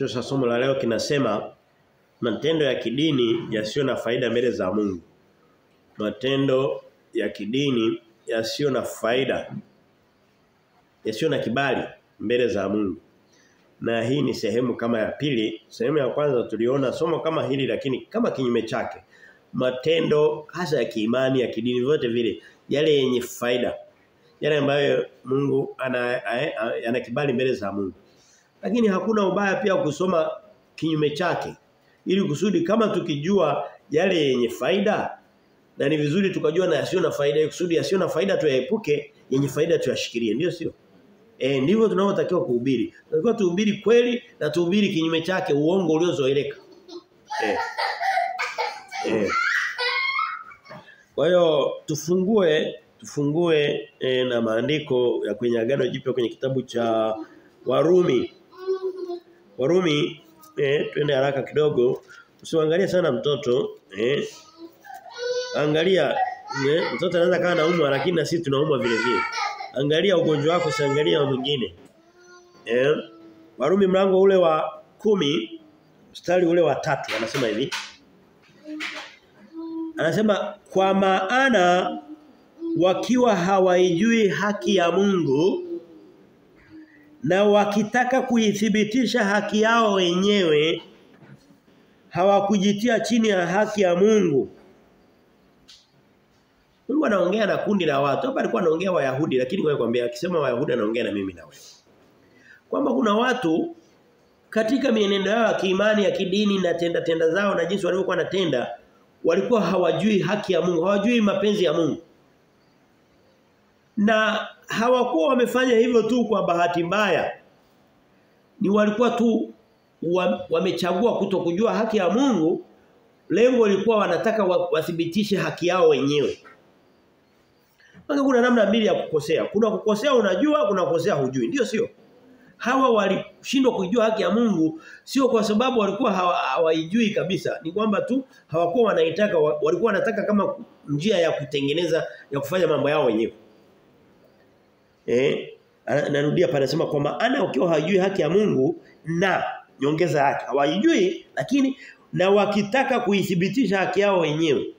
Kichwa cha somo la leo kinasema matendo ya kidini yasiyo na faida mbele za Mungu. Matendo ya kidini yasiyo na faida yasiyo na kibali mbele za Mungu. Na hii ni sehemu kama ya pili. Sehemu ya kwanza tuliona somo kama hili lakini kama kinyume chake. Matendo hasa ya kiimani ya kidini vyote vile yale yenye faida. Yale ambayo Mungu ana ana kibali mbele za Mungu. Lakini hakuna ubaya pia kusoma kinyume chake. Ili kusudi kama tukijua yale yenye faida na ni vizuri tukajua na yasiyo na faida kusudi yasiyo na faida tuyaepuke yenye faida tuyashikilie. Ndio sio? Eh ndivyo tunavyotakiwa kuhubiri. Tunatakiwa tuhubiri kweli na tuhubiri kinyume chake uongo uliozoeleka. Eh eh kwa hiyo tufungue tufungue eh, na maandiko ya kwenye agano jipya kwenye kitabu cha Warumi Warumi eh twende haraka kidogo usiangalie sana mtoto eh Angalia eh, mtoto anaweza kawa naumwa lakini na sisi tunaumwa vile vile. Angalia ugonjwa wako siangalia mwingine. Eh? Warumi mlango ule wa kumi mstari ule wa tatu anasema hivi. Anasema kwa maana wakiwa hawaijui haki ya Mungu na wakitaka kuithibitisha haki yao wenyewe hawakujitia chini ya haki ya Mungu Mungu anaongea na kundi la watu. Hapa alikuwa anaongea Wayahudi lakini wewe kwambia akisema Wayahudi anaongea na mimi na wewe. Kwamba kuna watu katika mienendo yao ya kiimani ya kidini na tenda tenda zao na jinsi walivyokuwa wanatenda walikuwa hawajui haki ya Mungu, hawajui mapenzi ya Mungu. Na hawakuwa wamefanya hivyo tu kwa bahati mbaya. Ni walikuwa tu wamechagua kutokujua haki ya Mungu lengo lilikuwa wanataka wathibitishe haki yao wenyewe. Maana kuna namna mbili ya kukosea. Kuna kukosea unajua, kuna kukosea hujui. Ndio sio? Hawa walishindwa kujua haki ya Mungu sio kwa sababu walikuwa hawaijui kabisa. Ni kwamba tu hawakuwa wanaitaka walikuwa wanataka kama njia ya kutengeneza ya kufanya mambo yao wenyewe. Eh? Narudia pale nasema kwa maana ukiwa hajui haki ya Mungu na nyongeza yake. Hawajui lakini na wakitaka kuithibitisha haki yao wenyewe.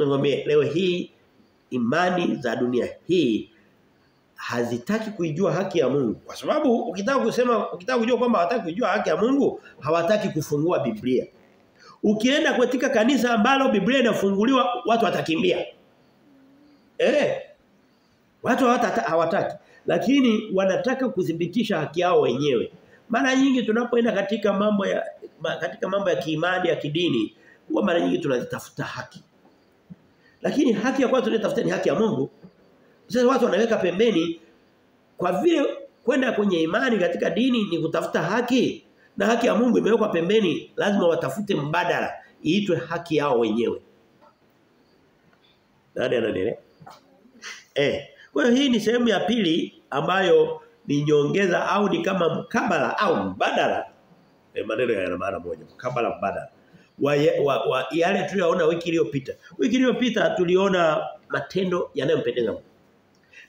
Ngombe leo hii imani za dunia hii hazitaki kuijua haki ya Mungu. Kwa sababu ukitaka kusema ukitaka kujua kwamba hawataki kujua haki ya Mungu, hawataki kufungua Biblia. Ukienda katika kanisa ambalo Biblia inafunguliwa, watu watakimbia. Eh. Watu hawataki. Lakini wanataka kudhibitisha haki yao wenyewe. Mara nyingi tunapoenda katika mambo ya katika mambo ya kiimani ya kidini, huwa mara nyingi tunazitafuta haki. Lakini haki ya kwanza tunayotafuta ni haki ya Mungu. Sasa watu wanaweka pembeni kwa vile kwenda kwenye imani katika dini ni kutafuta haki na haki ya Mungu imewekwa pembeni, lazima watafute mbadala iitwe haki yao wenyewe. Nani anaendelea? Eh, kwa hiyo hii ni sehemu ya pili ambayo ni nyongeza au ni kama mkabala au mbadala. E, maneno yana maana moja, mkabala mbadala. Wa, wa, wa yale tuliyoona wiki iliyopita. Wiki iliyopita tuliona matendo yanayompendeza Mungu.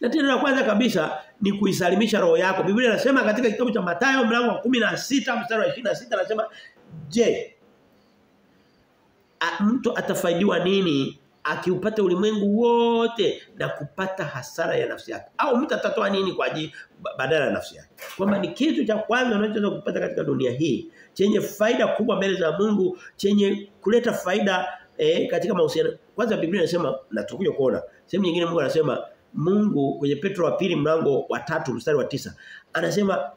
Na tendo la kwanza kabisa ni kuisalimisha roho yako. Biblia inasema katika kitabu cha Mathayo mlango wa 16 mstari wa 26 anasema, "Je, mtu atafaidiwa nini akiupata ulimwengu wote na kupata hasara ya nafsi yake. Au mtu atatoa nini kwa ajili badala ya nafsi yake? Kwamba ni kitu cha kwanza unachoweza kupata katika dunia hii chenye faida kubwa mbele za Mungu chenye kuleta faida eh, katika mahusiano. Kwanza Biblia inasema na tutakuja kuona. Sehemu nyingine Mungu anasema Mungu kwenye Petro wa pili mlango wa tatu mstari wa tisa anasema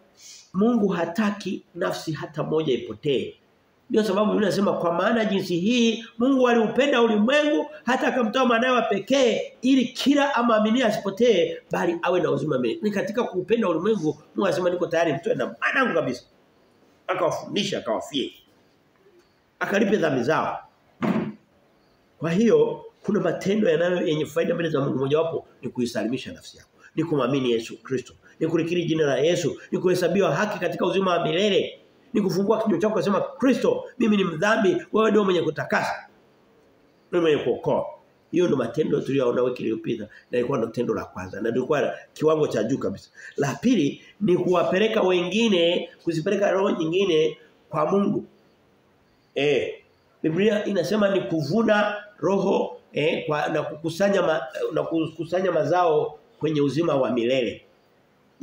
Mungu hataki nafsi hata moja ipotee ndio sababu Biblia inasema kwa maana jinsi hii Mungu aliupenda ulimwengu hata akamtoa mwanawe wa pekee ili kila amaaminie asipotee bali awe na uzima milele. Ni katika kuupenda ulimwengu Mungu anasema niko tayari mtoe na mwanangu kabisa. Akawafundisha akawafie. Akalipe dhambi zao. Kwa hiyo kuna matendo yanayo yenye faida mbele za Mungu mojawapo ni kuisalimisha nafsi yako. Ni kumwamini Yesu Kristo. Ni kulikiri jina la Yesu, ni kuhesabiwa haki katika uzima wa milele ni kufungua kinywa chako kusema Kristo mimi ni mdhambi wewe ndio mwenye kutakasa wewe mwenye kuokoa Hiyo ndo matendo tuliyoona wiki iliyopita na ilikuwa ndo tendo la kwanza na ilikuwa kiwango cha juu kabisa. La pili ni kuwapeleka wengine, kuzipeleka roho nyingine kwa Mungu. Eh, Biblia inasema ni kuvuna roho eh, kwa, na kukusanya ma, na kukusanya mazao kwenye uzima wa milele.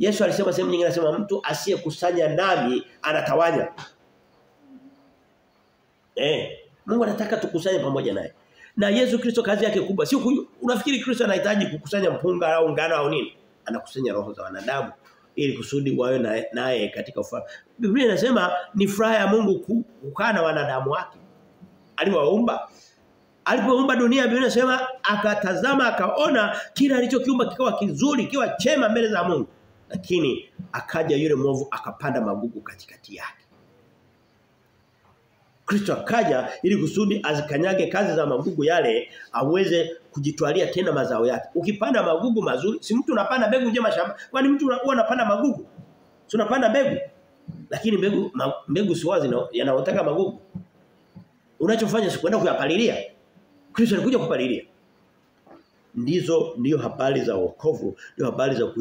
Yesu alisema sehemu nyingine anasema mtu asiyekusanya nami anatawanya. Eh, Mungu anataka tukusanye pamoja naye. Na Yesu Kristo kazi yake kubwa sio unafikiri Kristo anahitaji kukusanya mpunga au ngano au nini? Anakusanya roho za wanadamu ili kusudi wawe naye na katika ufalme. Biblia inasema ni furaha ya Mungu kukaa na wanadamu wake. Aliwaumba. Alipoumba dunia Biblia inasema akatazama akaona kila alichokiumba kikawa kizuri, kiwa chema mbele za Mungu. Lakini akaja yule mwovu akapanda magugu katikati yake. Kristo akaja ili kusudi azikanyage kazi za magugu yale aweze kujitwalia tena mazao yake. Ukipanda magugu mazuri, si mtu unapanda mbegu njema shamba. Kwani mtu huwa unapanda magugu? Si unapanda mbegu. Lakini mbegu mbegu si wazi yanaotaka magugu. Unachofanya si kwenda kuyapalilia. Kristo alikuja kupalilia. Ndizo ndio habari za wokovu, ndio habari za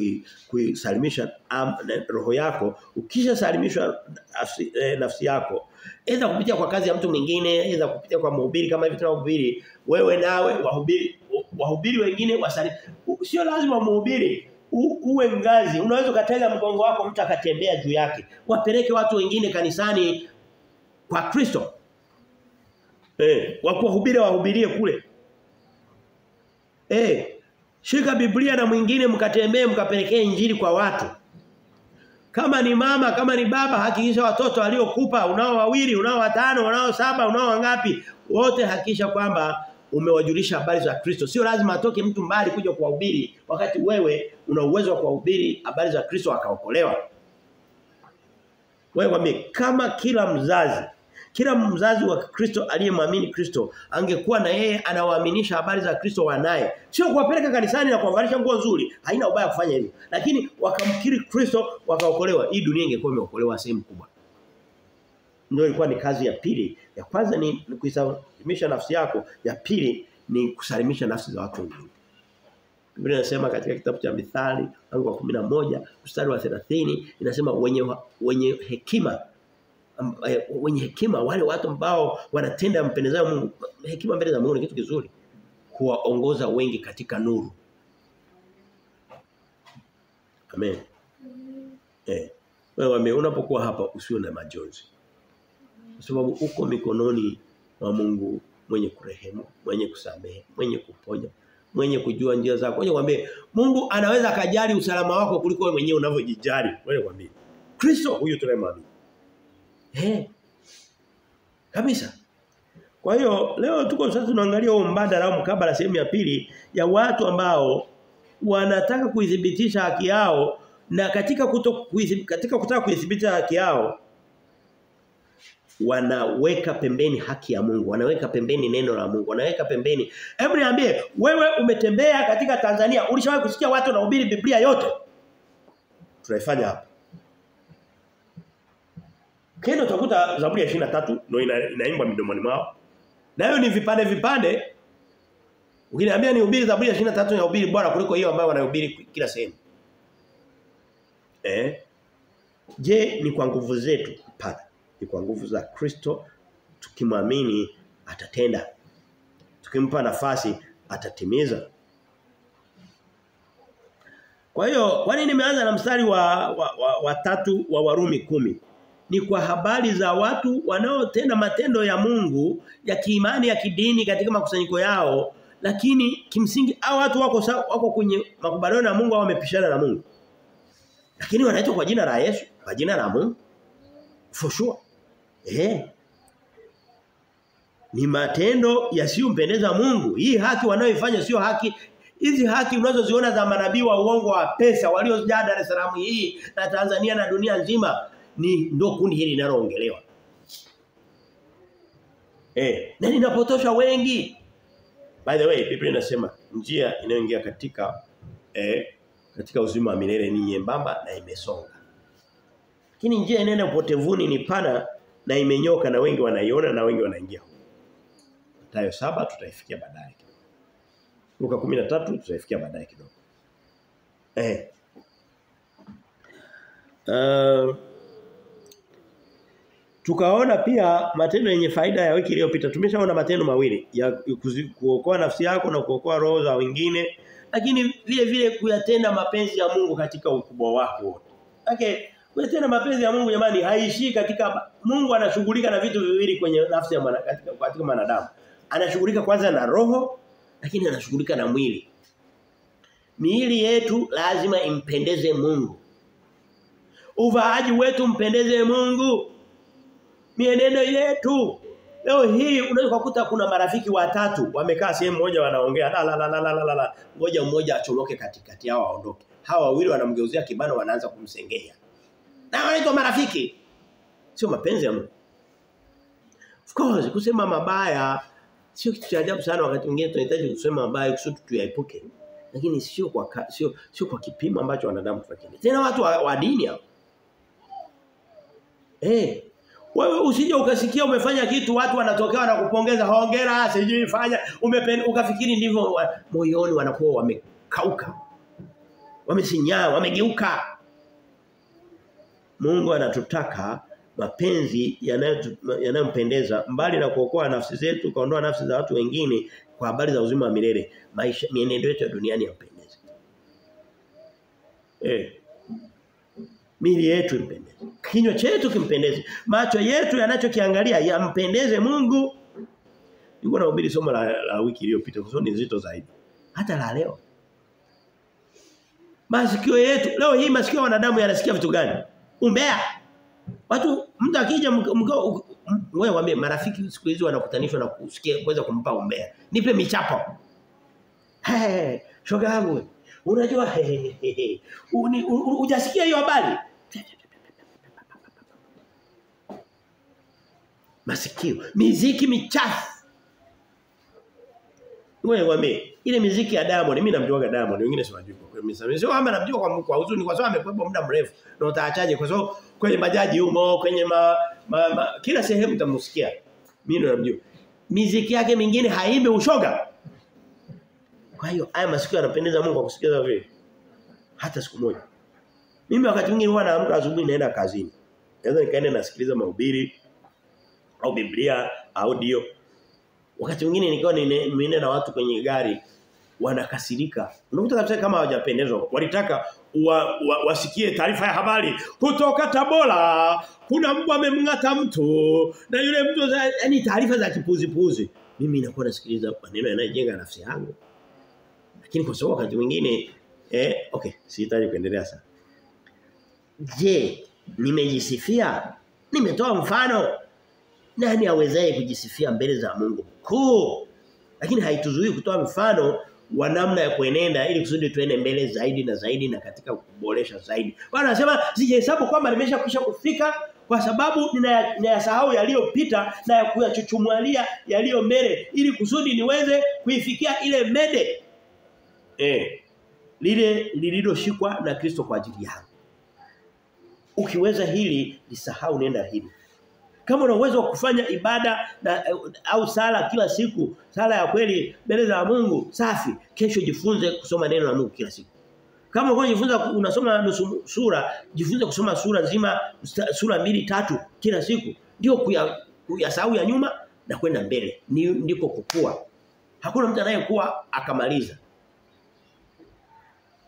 kuisalimisha roho yako. Ukisha salimishwa nafsi, eh, nafsi yako, aidha kupitia kwa kazi ya mtu mwingine, aidha kupitia kwa mhubiri kama hivi tunahubiri, wewe nawe wahubiri wahubiri wengine wasali. Sio lazima mhubiri uwe ngazi. Unaweza ukatega mgongo wako mtu akatembea juu yake. Wapeleke watu wengine kanisani kwa Kristo. Eh, wakuhubiri wahubirie kule. Eh, shika Biblia na mwingine mkatembee mkapelekee injili kwa watu. Kama ni mama, kama ni baba, hakikisha watoto aliokupa unao wawili, unao watano, unao saba, unao wangapi, wote hakikisha kwamba umewajulisha habari za Kristo. Sio lazima atoke mtu mbali kuja kuwahubiri wakati wewe una uwezo wa kuwahubiri habari za Kristo akaokolewa. Wewe kama kila mzazi kila mzazi wa Kristo aliyemwamini Kristo angekuwa na yeye anawaaminisha habari za Kristo wanaye. Sio kuwapeleka kanisani na kuwavalisha nguo nzuri, haina ubaya kufanya hivyo. Lakini wakamkiri Kristo wakaokolewa. Hii dunia ingekuwa imeokolewa sehemu kubwa. Ndio ilikuwa ni kazi ya pili. Ya kwanza ni kuisalimisha nafsi yako, ya pili ni kusalimisha nafsi za watu wengine. Biblia inasema katika kitabu cha Mithali mlango wa 11 mstari wa 30 inasema wenye wenye hekima wenye hekima wale watu ambao wanatenda mpendezao Mungu hekima mbele za Mungu ni kitu kizuri kuwaongoza wengi katika nuru. Amen. Eh wewe unapokuwa hapa usio na majonzi. Kwa sababu uko mikononi mwa Mungu mwenye kurehemu mwenye kusamehe mwenye kuponya mwenye kujua njia zako. Wewe kwambie Mungu anaweza akajali usalama wako kuliko wewe mwenyewe unavyojijali. Wewe kwambie Kristo huyu tunayemwamini Eh. Kabisa. Kwa hiyo leo tuko sasa tunaangalia huo mbadala au mkabala sehemu ya pili ya watu ambao wanataka kuithibitisha haki yao na katika kuto, katika kutaka kuithibitisha haki yao wanaweka pembeni haki ya Mungu, wanaweka pembeni neno la Mungu, wanaweka pembeni. Hebu niambie, wewe umetembea katika Tanzania, ulishawahi kusikia watu wanahubiri Biblia yote? Tunaifanya hapa. Kendo utakuta Zaburi ya 23 ndio ina, inaimbwa midomoni mwao. Na hiyo ni vipande vipande. Ukiniambia ni ubiri Zaburi ya 23 ya ubiri bora kuliko hiyo ambayo wanahubiri kila sehemu. Eh? Je, ni kwa nguvu zetu? Hapana. Ni kwa nguvu za Kristo tukimwamini atatenda. Tukimpa nafasi atatimiza. Kwa hiyo, kwa nini nimeanza na mstari wa wa, wa, wa wa Warumi kumi ni kwa habari za watu wanaotenda matendo ya Mungu ya kiimani ya kidini katika makusanyiko yao. Lakini kimsingi hao watu wako wako kwenye makubaliano na Mungu au wamepishana na Mungu. Lakini wanaitwa kwa jina la Yesu kwa jina la Mungu. For sure. Eh ni matendo yasiyompendeza Mungu. Hii haki wanayoifanya sio haki. Hizi haki unazoziona za manabii wa uongo wa pesa waliojaa Dar es Salaam hii na Tanzania na dunia nzima ni ndo kundi hili linaloongelewa. Eh, na linapotosha wengi. By the way, Biblia inasema njia inayoingia katika eh katika uzima wa milele ni nyembamba na imesonga. Lakini njia inaenda upotevuni ni pana na imenyoka na wengi wanaiona na wengi wanaingia. Tayo saba tutaifikia baadaye. Luka 13 tutaifikia baadaye kidogo. Eh. Uh, tukaona pia matendo yenye faida ya wiki iliyopita. Tumeshaona matendo mawili ya kuokoa nafsi yako na kuokoa roho za wengine, lakini vile vile kuyatenda mapenzi ya Mungu katika ukubwa wako wote. Okay, kuyatenda mapenzi ya Mungu jamani haishii katika Mungu anashughulika na vitu viwili kwenye nafsi ya mwana, katika katika mwanadamu. Anashughulika kwanza na roho lakini anashughulika na mwili. Miili yetu lazima impendeze Mungu. Uvaaji wetu mpendeze Mungu. Mienendo yetu. Leo hii unaweza kukuta kuna marafiki watatu wamekaa sehemu moja wanaongea la la la la la la. Ngoja mmoja achomoke katikati yao aondoke. Hawa wawili wanamgeuzia kibano wanaanza kumsengenya. Na wanaitwa marafiki. Sio mapenzi ya Mungu. Of course kusema mabaya sio kitu cha ajabu sana wakati mwingine tunahitaji kusema mabaya kusudi tuyaepuke. Lakini sio kwa sio sio kwa kipimo ambacho wanadamu tunakiendea. Tena watu wa, wa dini hao. Eh, wewe usije ukasikia umefanya kitu watu wanatokea na kupongeza hongera sijui fanya umependa ukafikiri ndivyo wa, moyoni wanakuwa wamekauka. Wamesinyaa, wamegeuka. Mungu anatutaka mapenzi yanayompendeza mbali na kuokoa nafsi zetu kaondoa nafsi za watu wengine kwa habari za uzima wa milele maisha mienendo yetu ya duniani yampendeze. Eh. Mili yetu impendeze. Kinywa chetu kimpendeze. Macho yetu yanachokiangalia yampendeze Mungu. Niko nahubiri somo la, la wiki iliyopita kwa ni nzito zaidi. Hata la leo. Masikio yetu leo hii masikio ya wanadamu yanasikia vitu gani? Umbea. Watu mtu akija wewe waambie marafiki siku hizi wanakutanishwa na kusikia kuweza kumpa umbea. Nipe michapo. Hey, shoga yangu. Unajua. Hujasikia hiyo habari? Masikio, miziki michafu. Wewe wame, ile miziki ya Diamond mimi namjua Diamond wengine siwajui kwa mimi sio kama namjua kwa kwa huzuni kwa sababu amekwepo muda mrefu na utaachaje? Kwa sababu kwenye majaji humo kwenye ma, ma, ma kila sehemu utamsikia mimi ndo namjua. Miziki yake mingine haimbe ushoga. Kwa hiyo haya masikio yanapendeza Mungu kwa kusikiza vile. Hata siku moja. Mimi wakati mwingine huwa naamka asubuhi naenda kazini. Naweza nikaenda nasikiliza mahubiri au Biblia audio Wakati mwingine nikiwa nimeenda na watu kwenye gari wanakasirika. Unakuta kabisa kama hawajapendezwa. Walitaka wa, wa, wasikie taarifa ya habari kutoka Tabora. Kuna mbwa amemngata mtu na yule mtu yani taarifa za kipuzi puzi. Mimi nakuwa nasikiliza maneno yanayojenga nafsi yangu. Lakini kwa sababu wakati mwingine eh okay, sihitaji kuendelea sana. Je, nimejisifia? Nimetoa mfano nani awezaye kujisifia mbele za Mungu mkuu? Lakini haituzuii kutoa mfano wa namna ya kuenenda ili kusudi tuende mbele zaidi na zaidi na katika kuboresha zaidi. Bwana anasema sijahesabu kwamba nimeshakwisha kufika kwa sababu ninayasahau yaliyopita na ya kuyachuchumwalia yaliyo mbele ili kusudi niweze kuifikia ile mede. Eh. Lile lililoshikwa na Kristo kwa ajili yangu. Ukiweza hili lisahau nenda hili. Kama una uwezo wa kufanya ibada na au sala kila siku, sala ya kweli mbele za Mungu, safi. Kesho jifunze kusoma neno la Mungu kila siku. Kama unajifunza unasoma nusu sura, jifunze kusoma sura nzima, sura mbili tatu kila siku. Ndio kuyasahau ya nyuma na kwenda mbele. Ni ndiko kukua. Hakuna mtu anayekuwa akamaliza.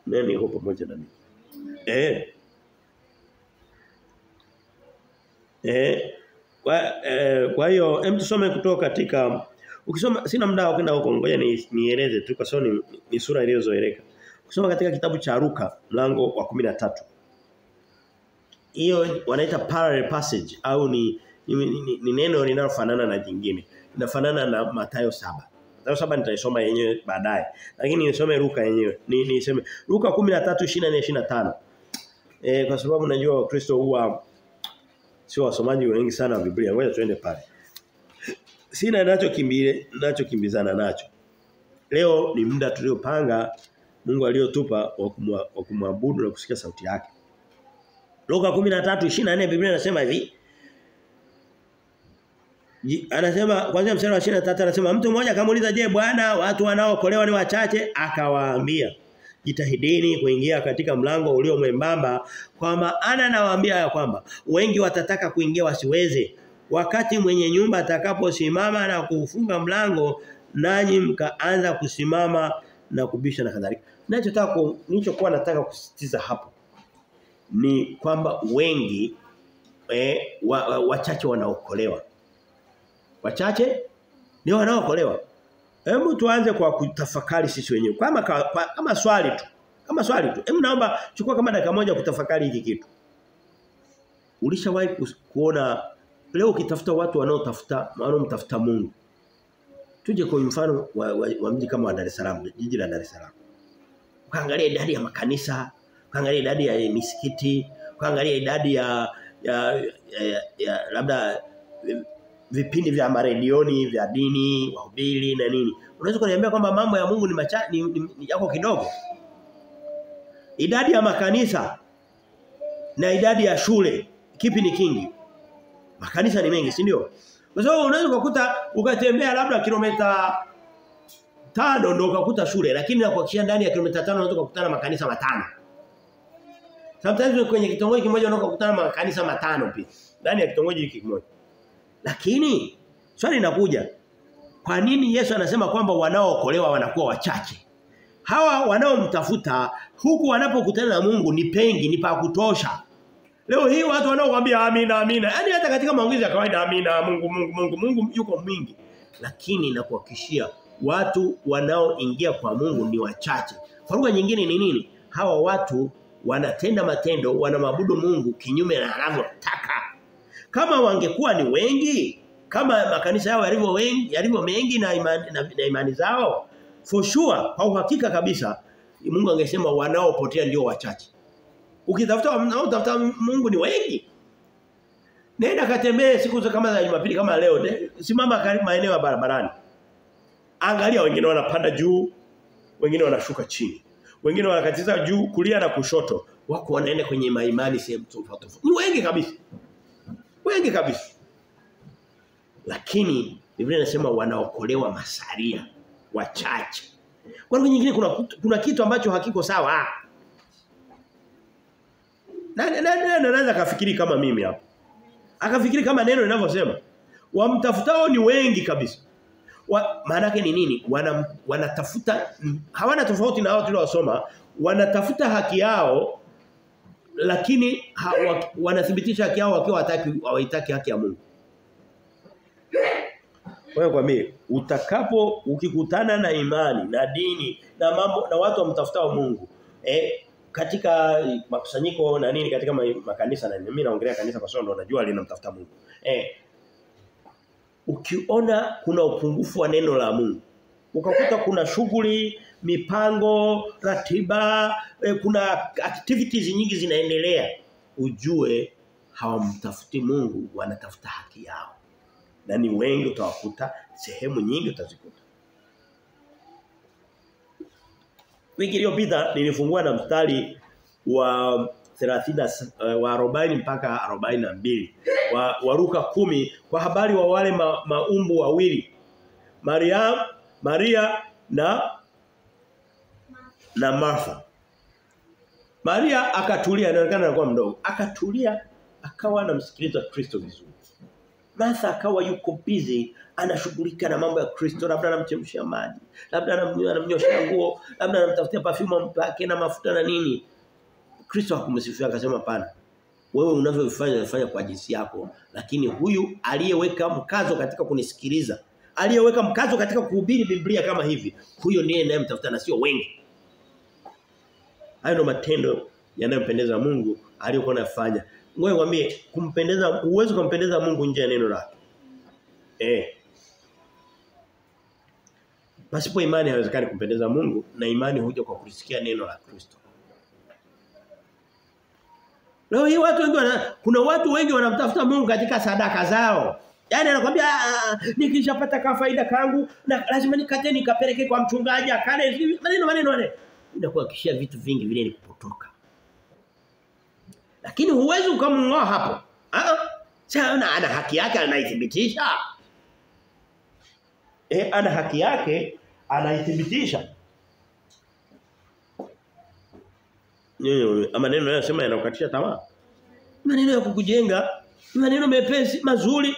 Nani hapo pamoja na mimi? Eh. Eh kwa eh, kwa hiyo hem tusome kutoka katika ukisoma sina muda wa kwenda huko ngoja nieleze ni, tu kwa sababu ni, ni sura iliyozoeleka. Ukisoma katika kitabu cha Luka mlango wa 13. Hiyo wanaita parallel passage au ni ni, ni, ni ni neno linalofanana na jingine. Linafanana na Mathayo saba Mathayo saba nitaisoma yenyewe baadaye. Lakini nisome Luka yenyewe. Ni niseme Luka 13:24 25. Eh kwa sababu najua Kristo huwa sio wasomaji wengi sana wa Biblia. Ngoja tuende pale. Sina ninachokimbile ninachokimbizana nacho. Leo ni muda tuliopanga Mungu aliyotupa wa kumwabudu na kusikia sauti yake. Luka 13:24 Biblia inasema hivi. anasema kwanza mstari wa 23 anasema mtu mmoja akamuuliza je bwana watu wanaokolewa ni wachache akawaambia jitahidini kuingia katika mlango ulio mwembamba kwa maana nawaambia ya kwamba wengi watataka kuingia wasiweze. Wakati mwenye nyumba atakaposimama na kufunga mlango nanyi mkaanza kusimama na kubisha na kadhalika. Ninachotaka nilichokuwa nataka kusisitiza hapo ni kwamba wengi eh, wachache wa, wa wanaokolewa. Wachache ni wanaokolewa Hebu tuanze kwa kutafakari sisi wenyewe. Kama kwa, kama swali tu. Kama swali tu. Hebu naomba chukua kama dakika moja kutafakari hiki kitu. Ulishawahi kuona leo ukitafuta watu wanaotafuta wanaomtafuta Mungu. Tuje kwa mfano wa, wa, wa mji kama wa Dar es Salaam, jiji la Dar es Salaam. Ukaangalia idadi ya makanisa, ukaangalia idadi ya misikiti, ukaangalia idadi ya ya, ya, ya, ya labda vipindi vya maredioni vya dini wahubiri na nini. Unaweza kuniambia kwamba mambo ya Mungu ni, macha, ni, ni, ni yako kidogo? Idadi ya makanisa na idadi ya shule kipi ni kingi? Makanisa ni mengi si ndio? Kwa sababu unaweza kukuta ukatembea labda kilomita tano ndio ukakuta shule lakini nakuhakikishia ndani ya kilomita tano unaweza kukutana makanisa matano. Sometimes kwenye kitongoji kimoja unaweza kukutana makanisa matano pia ndani ya kitongoji kimoja lakini swali linakuja. Kwa nini Yesu anasema kwamba wanaookolewa wanakuwa wachache? Hawa wanaomtafuta huku wanapokutana na Mungu ni pengi, ni pa kutosha. Leo hii watu wanaokuambia amina amina. Yaani hata katika maongezi ya kawaida amina Mungu Mungu Mungu Mungu yuko mwingi. Lakini nakuhakikishia watu wanaoingia kwa Mungu ni wachache. Kwa lugha nyingine ni nini? Hawa watu wanatenda matendo, wanamabudu Mungu kinyume na anavyotaka. Kama wangekuwa ni wengi, kama makanisa yao yalivyo wengi, yalivyo mengi na imani, na, na imani zao, for sure, kwa uhakika kabisa Mungu angesema wanaopotea ndio wachache. Ukitafuta wanaotafuta Mungu ni wengi. Nenda katembee siku za kama za Jumapili kama leo, ne, simama karibu maeneo ya barabarani. Angalia wengine wanapanda juu, wengine wanashuka chini. Wengine wanakatiza juu, kulia na kushoto. Wako wanaenda kwenye maimani sehemu tofauti. Ni wengi kabisa wengi kabisa. Lakini Biblia inasema wanaokolewa masalia wachache. Kwa lugha nyingine kuna kuna kitu ambacho hakiko sawa. Na na anaweza kafikiri kama mimi hapo. Akafikiri kama neno linavyosema. Wamtafutao ni wengi kabisa. Wa, maana yake ni nini? wanatafuta Wana, hawana tofauti na hao tuliowasoma, wanatafuta haki yao lakini ha, wa, wanathibitisha haki yao wakiwa hataki hawaitaki haki ya Mungu. Kwa mimi utakapo ukikutana na imani na dini na mambo na watu wamtafutao Mungu eh katika makusanyiko na nini katika makanisa na mimi naongelea kanisa kwa sababu ndo najua linamtafuta Mungu. Eh ukiona kuna upungufu wa neno la Mungu ukakuta kuna shughuli mipango ratiba eh, kuna activities nyingi zinaendelea. Ujue hawamtafuti Mungu wanatafuta haki yao. Na ni wengi utawakuta sehemu nyingi utazikuta. Wiki iliyopita nilifungua na mstari wa 30 uh, wa 40 mpaka 42 wa, waruka kumi kwa habari wa wale ma, maumbu wawili. Maria Maria na na Martha. Maria akatulia inaonekana alikuwa mdogo. Akatulia akawa anamsikiliza Kristo vizuri. Martha akawa yuko busy anashughulika na mambo ya Kristo labda anamchemshia maji labda anamnyosha nguo labda anamtafutia perfume mpake na mafuta na nini. Kristo akumsifia akasema pana wewe unavyofanya unafanya kwa jinsi yako. Lakini huyu aliyeweka mkazo katika kunisikiliza aliyeweka mkazo katika kuhubiri Biblia kama hivi huyo ndiye ninayemtafuta na sio wengi hayo ndo matendo yanayompendeza Mungu aliyokuwa anafanya ngoja nikwambie kumpendeza uwezo kumpendeza Mungu nje ya neno lake eh Pasipo imani haiwezekani kumpendeza Mungu na imani huja kwa kulisikia neno la Kristo. Leo hii watu wengi wana, kuna watu wengi wanamtafuta Mungu katika sadaka zao. Yaani anakuambia nikishapata ka faida kangu na lazima nikate nikapeleke kwa mchungaji akale maneno maneno yale. Inakuwa kishia vitu vingi vile ni kupotoka. Lakini huwezi ukamngoa hapo. Ah Sasa ana haki yake anaithibitisha. eh ana haki yake anaithibitisha. Maneno yanasema yanakatisha tamaa? Maneno ya kukujenga, maneno mepesi, mazuri.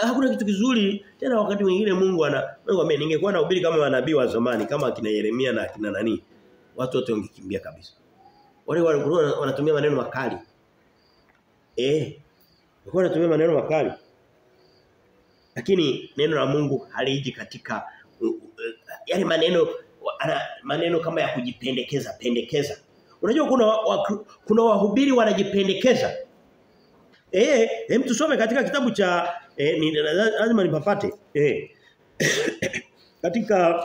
Hakuna kitu kizuri tena wakati mwingine Mungu ana Mungu ame ningekuwa na ubiri kama manabii wa zamani kama akina Yeremia na akina nani watu wote wangekimbia kabisa. Wale walikuwa wanatumia maneno makali. Eh. Walikuwa wanatumia maneno makali. Lakini neno la Mungu haliji katika yani maneno ana, maneno kama ya kujipendekeza pendekeza. Unajua kuna wa, kuna wahubiri wanajipendekeza. Eh, hem tusome katika kitabu cha eh, ni lazima nipapate. Eh. katika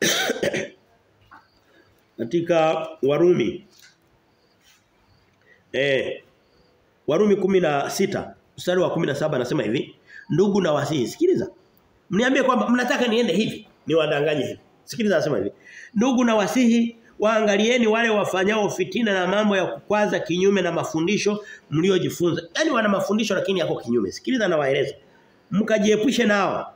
katika Warumi. Eh. Warumi 16 mstari wa 17 anasema hivi. Ndugu na wasihi sikiliza. Mniambie kwamba mnataka niende hivi. Niwadanganye hivi. Sikiliza anasema hivi. Ndugu na wasihi waangalieni wale wafanyao fitina na mambo ya kukwaza kinyume na mafundisho mliojifunza. Yaani wana mafundisho lakini yako kinyume. Sikiliza na waeleza mkajiepushe nao.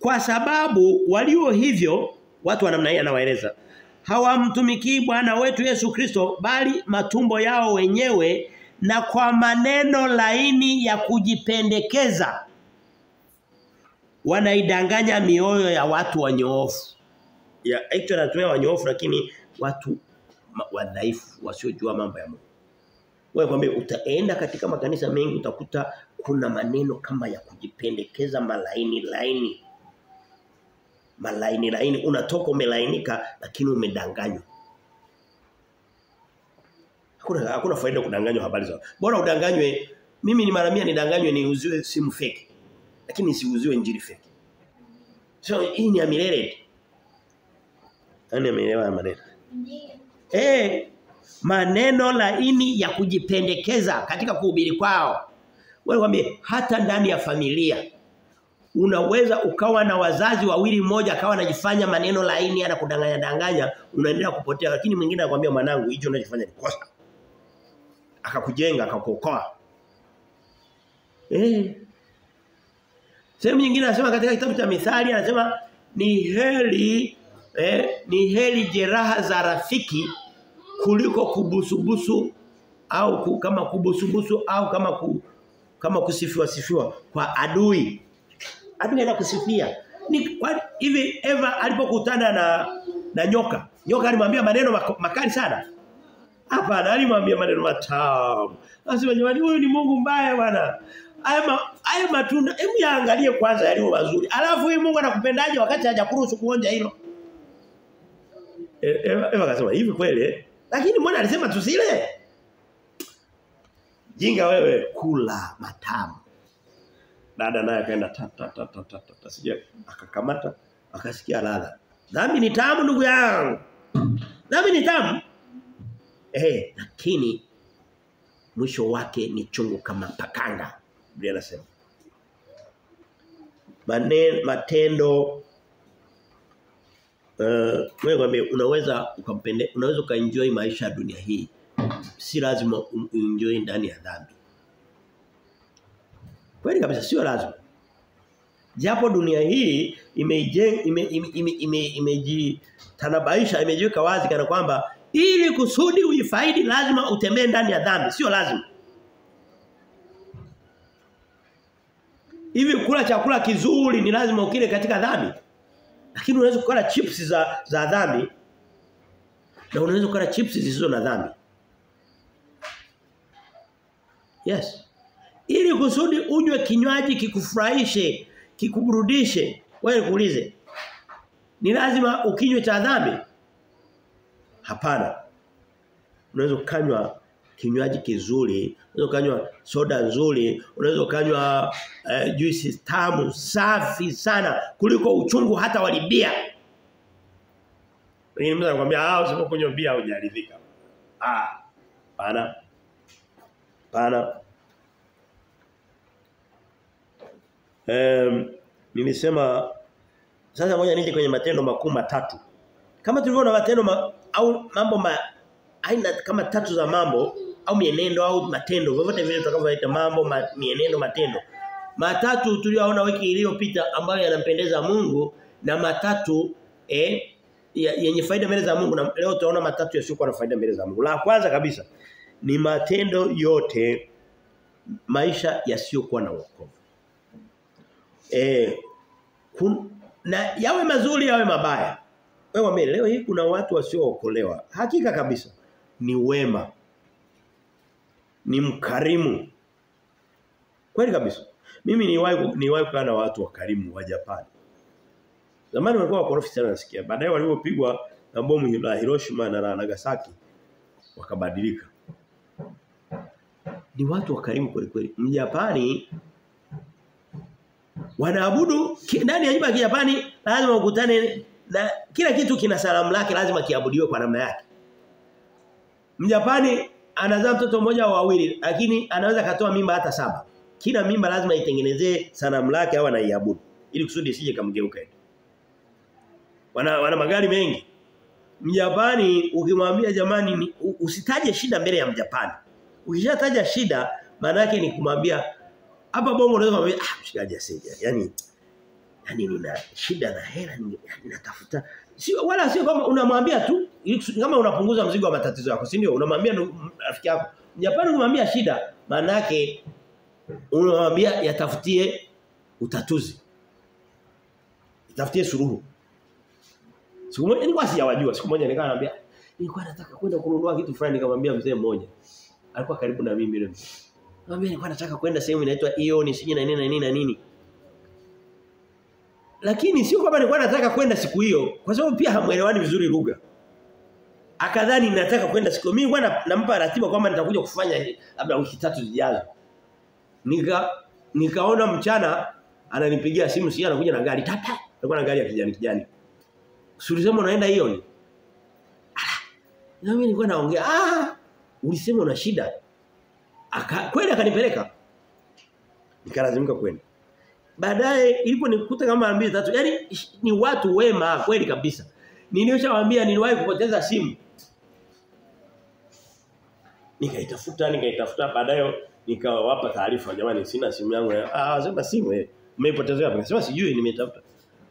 Kwa sababu walio hivyo watu wa namna hii anawaeleza hawamtumikii Bwana wetu Yesu Kristo bali matumbo yao wenyewe na kwa maneno laini ya kujipendekeza. Wanaidanganya mioyo ya watu wanyoofu. Ya actually anatumia wanyoofu lakini watu wadhaifu wasiojua mambo ya Mungu. Wewe kwambie utaenda katika makanisa mengi utakuta kuna maneno kama ya kujipendekeza malaini laini. Malaini laini unatoka umelainika lakini umedanganywa. Hakuna hakuna faida kudanganywa habari zao. Bora udanganywe mimi ni mara 100 nidanganywe niuziwe simu fake. Lakini siuziwe injili fake. So hii ni ya milele. Nani ameelewa maneno? Eh maneno laini ya kujipendekeza katika kuhubiri kwao. Wewe wambie hata ndani ya familia unaweza ukawa na wazazi wawili mmoja akawa anajifanya maneno laini ana kudanganya danganya unaendelea kupotea. Lakini mwingine anakuambia mwanangu hicho unachofanya ni kosa. Akakujenga akakuokoa. Eh. Sehemu nyingine anasema katika kitabu cha mithali anasema ni heri eh, ni heli jeraha za rafiki kuliko kubusubusu au kama kubusubusu au kama ku, kama kusifiwa sifiwa kwa adui. Adui anakusifia ni kwa, hivi Eva alipokutana na na nyoka nyoka alimwambia maneno makali sana. Hapana alimwambia maneno matamu. Anasema jamani huyu ni Mungu mbaya bwana. Haya haya matunda hebu yaangalie kwanza yaliyo mazuri. Alafu huyu Mungu anakupendaje wakati hajakuruhusu kuonja hilo Eva Eva akasema hivi kweli? Lakini mbona alisema tusile? Jinga wewe kula matamu. Dada naye akaenda ta ta ta ta ta, ta, sija akakamata akasikia ladha dhambi ni tamu ndugu yangu. Dhambi ni tamu. Eh lakini mwisho wake ni chungu kama pakanga Biblia inasema. Matendo Uh, wewe unaweza ukampende unaweza ukaenjoy maisha ya dunia hii si lazima uenjoy ndani ya dhambi Kweli kabisa sio lazima. Japo dunia hii imejeng ime, ime, ime, ime, imejitanabaisha imejiweka wazi kana kwamba ili kusudi uifaidi lazima utembee ndani ya dhambi sio lazima. Hivi kula chakula kizuri ni lazima ukile katika dhambi. Lakini unaweza kula chips za za dhambi na unaweza kula chips zisizo na dhambi. Yes ili kusudi unywe kinywaji kikufurahishe, kikuburudishe, wewe kuulize. Ni lazima ukinywe cha dhambi? Hapana. Unaweza kanywa kinywaji kizuri, unaweza kanywa soda nzuri, unaweza kanywa uh, juice tamu safi sana kuliko uchungu hata walibia. Wengine mtu anakuambia ah usipokunywa bia hujaridhika. Ah, pana. Pana. Um, nilisema sasa moja nije kwenye matendo makuu matatu. Kama tulivyoona matendo ma, au mambo ma, aina kama tatu za mambo au mienendo au matendo vyovyote vile tutakavyoita mambo ma, mienendo matendo. matatu tuliyoona wiki iliyopita ambayo yanampendeza Mungu na matatu eh yenye faida mbele za Mungu na leo tutaona matatu yasiyokuwa na faida mbele za Mungu. La kwanza kabisa ni matendo yote maisha yasiyokuwa na wokovu. Eh kun, na yawe mazuri yawe mabaya. Wewe leo hii kuna watu wasiookolewa. Hakika kabisa ni wema. Ni mkarimu. Kweli kabisa. Mimi niwahi niwahi kukaa na watu wakarimu wa Japani. Zamani walikuwa wakorofi sana nasikia. Baadaye walipopigwa na bomu la Hiroshima na la Nagasaki wakabadilika. Ni watu wakarimu kweli kweli. Mjapani wanaabudu ndani ya nyumba ya Kijapani lazima ukutane na kila kitu kina salamu lake lazima kiabudiwe kwa namna yake. Mjapani anazaa mtoto mmoja au wawili lakini anaweza katoa mimba hata saba. Kila mimba lazima itengenezee sanamu lake au anaiabudu ili kusudi isije kamgeuka. Wana wana magari mengi. Mjapani ukimwambia jamani usitaje shida mbele ya Mjapani. Ukishataja shida maana yake ni kumwambia hapa bongo unaweza kumwambia ah mshikaji asije. Yaani yani nina shida na hela ninatafuta. Sio wala sio kama unamwambia tu kama unapunguza mzigo wa matatizo yako si ndio? Unamwambia rafiki yako. Japani kumwambia shida maana yake unamwambia yatafutie utatuzi. Tafutie suluhu. Siku moja nilikuwa sijawajua. Siku moja nikaa naambia nilikuwa nataka kwenda kununua kitu fulani. Nikamwambia mzee mmoja. Alikuwa karibu na mimi yule mzee. Nilikuwa nataka kwenda sehemu inaitwa Ioni sijui na nini na nini na nini lakini sio kwamba nilikuwa nataka kwenda siku hiyo kwa sababu pia hamuelewani vizuri lugha. Akadhani nataka kwenda siku mimi nilikuwa nampa ratiba kwamba nitakuja kufanya labda wiki tatu zijazo. Nika nikaona mchana ananipigia simu si anakuja na gari tata. Alikuwa na gari ya kijani kijani. Sulisema unaenda hiyo ni? Na mimi nilikuwa naongea ah ulisema una shida. Aka kweli akanipeleka. Nikalazimika kwenda. Baadaye ilipo nikuta kama mbili tatu. Yaani ni watu wema kweli kabisa. Niliyoshawaambia niliwahi kupoteza simu. Nikaitafuta nikaitafuta baadaye nikawapa taarifa jamani sina simu yangu. Ah sema simu eh. Umeipotezea wapi? Nasema sijui nimetafuta.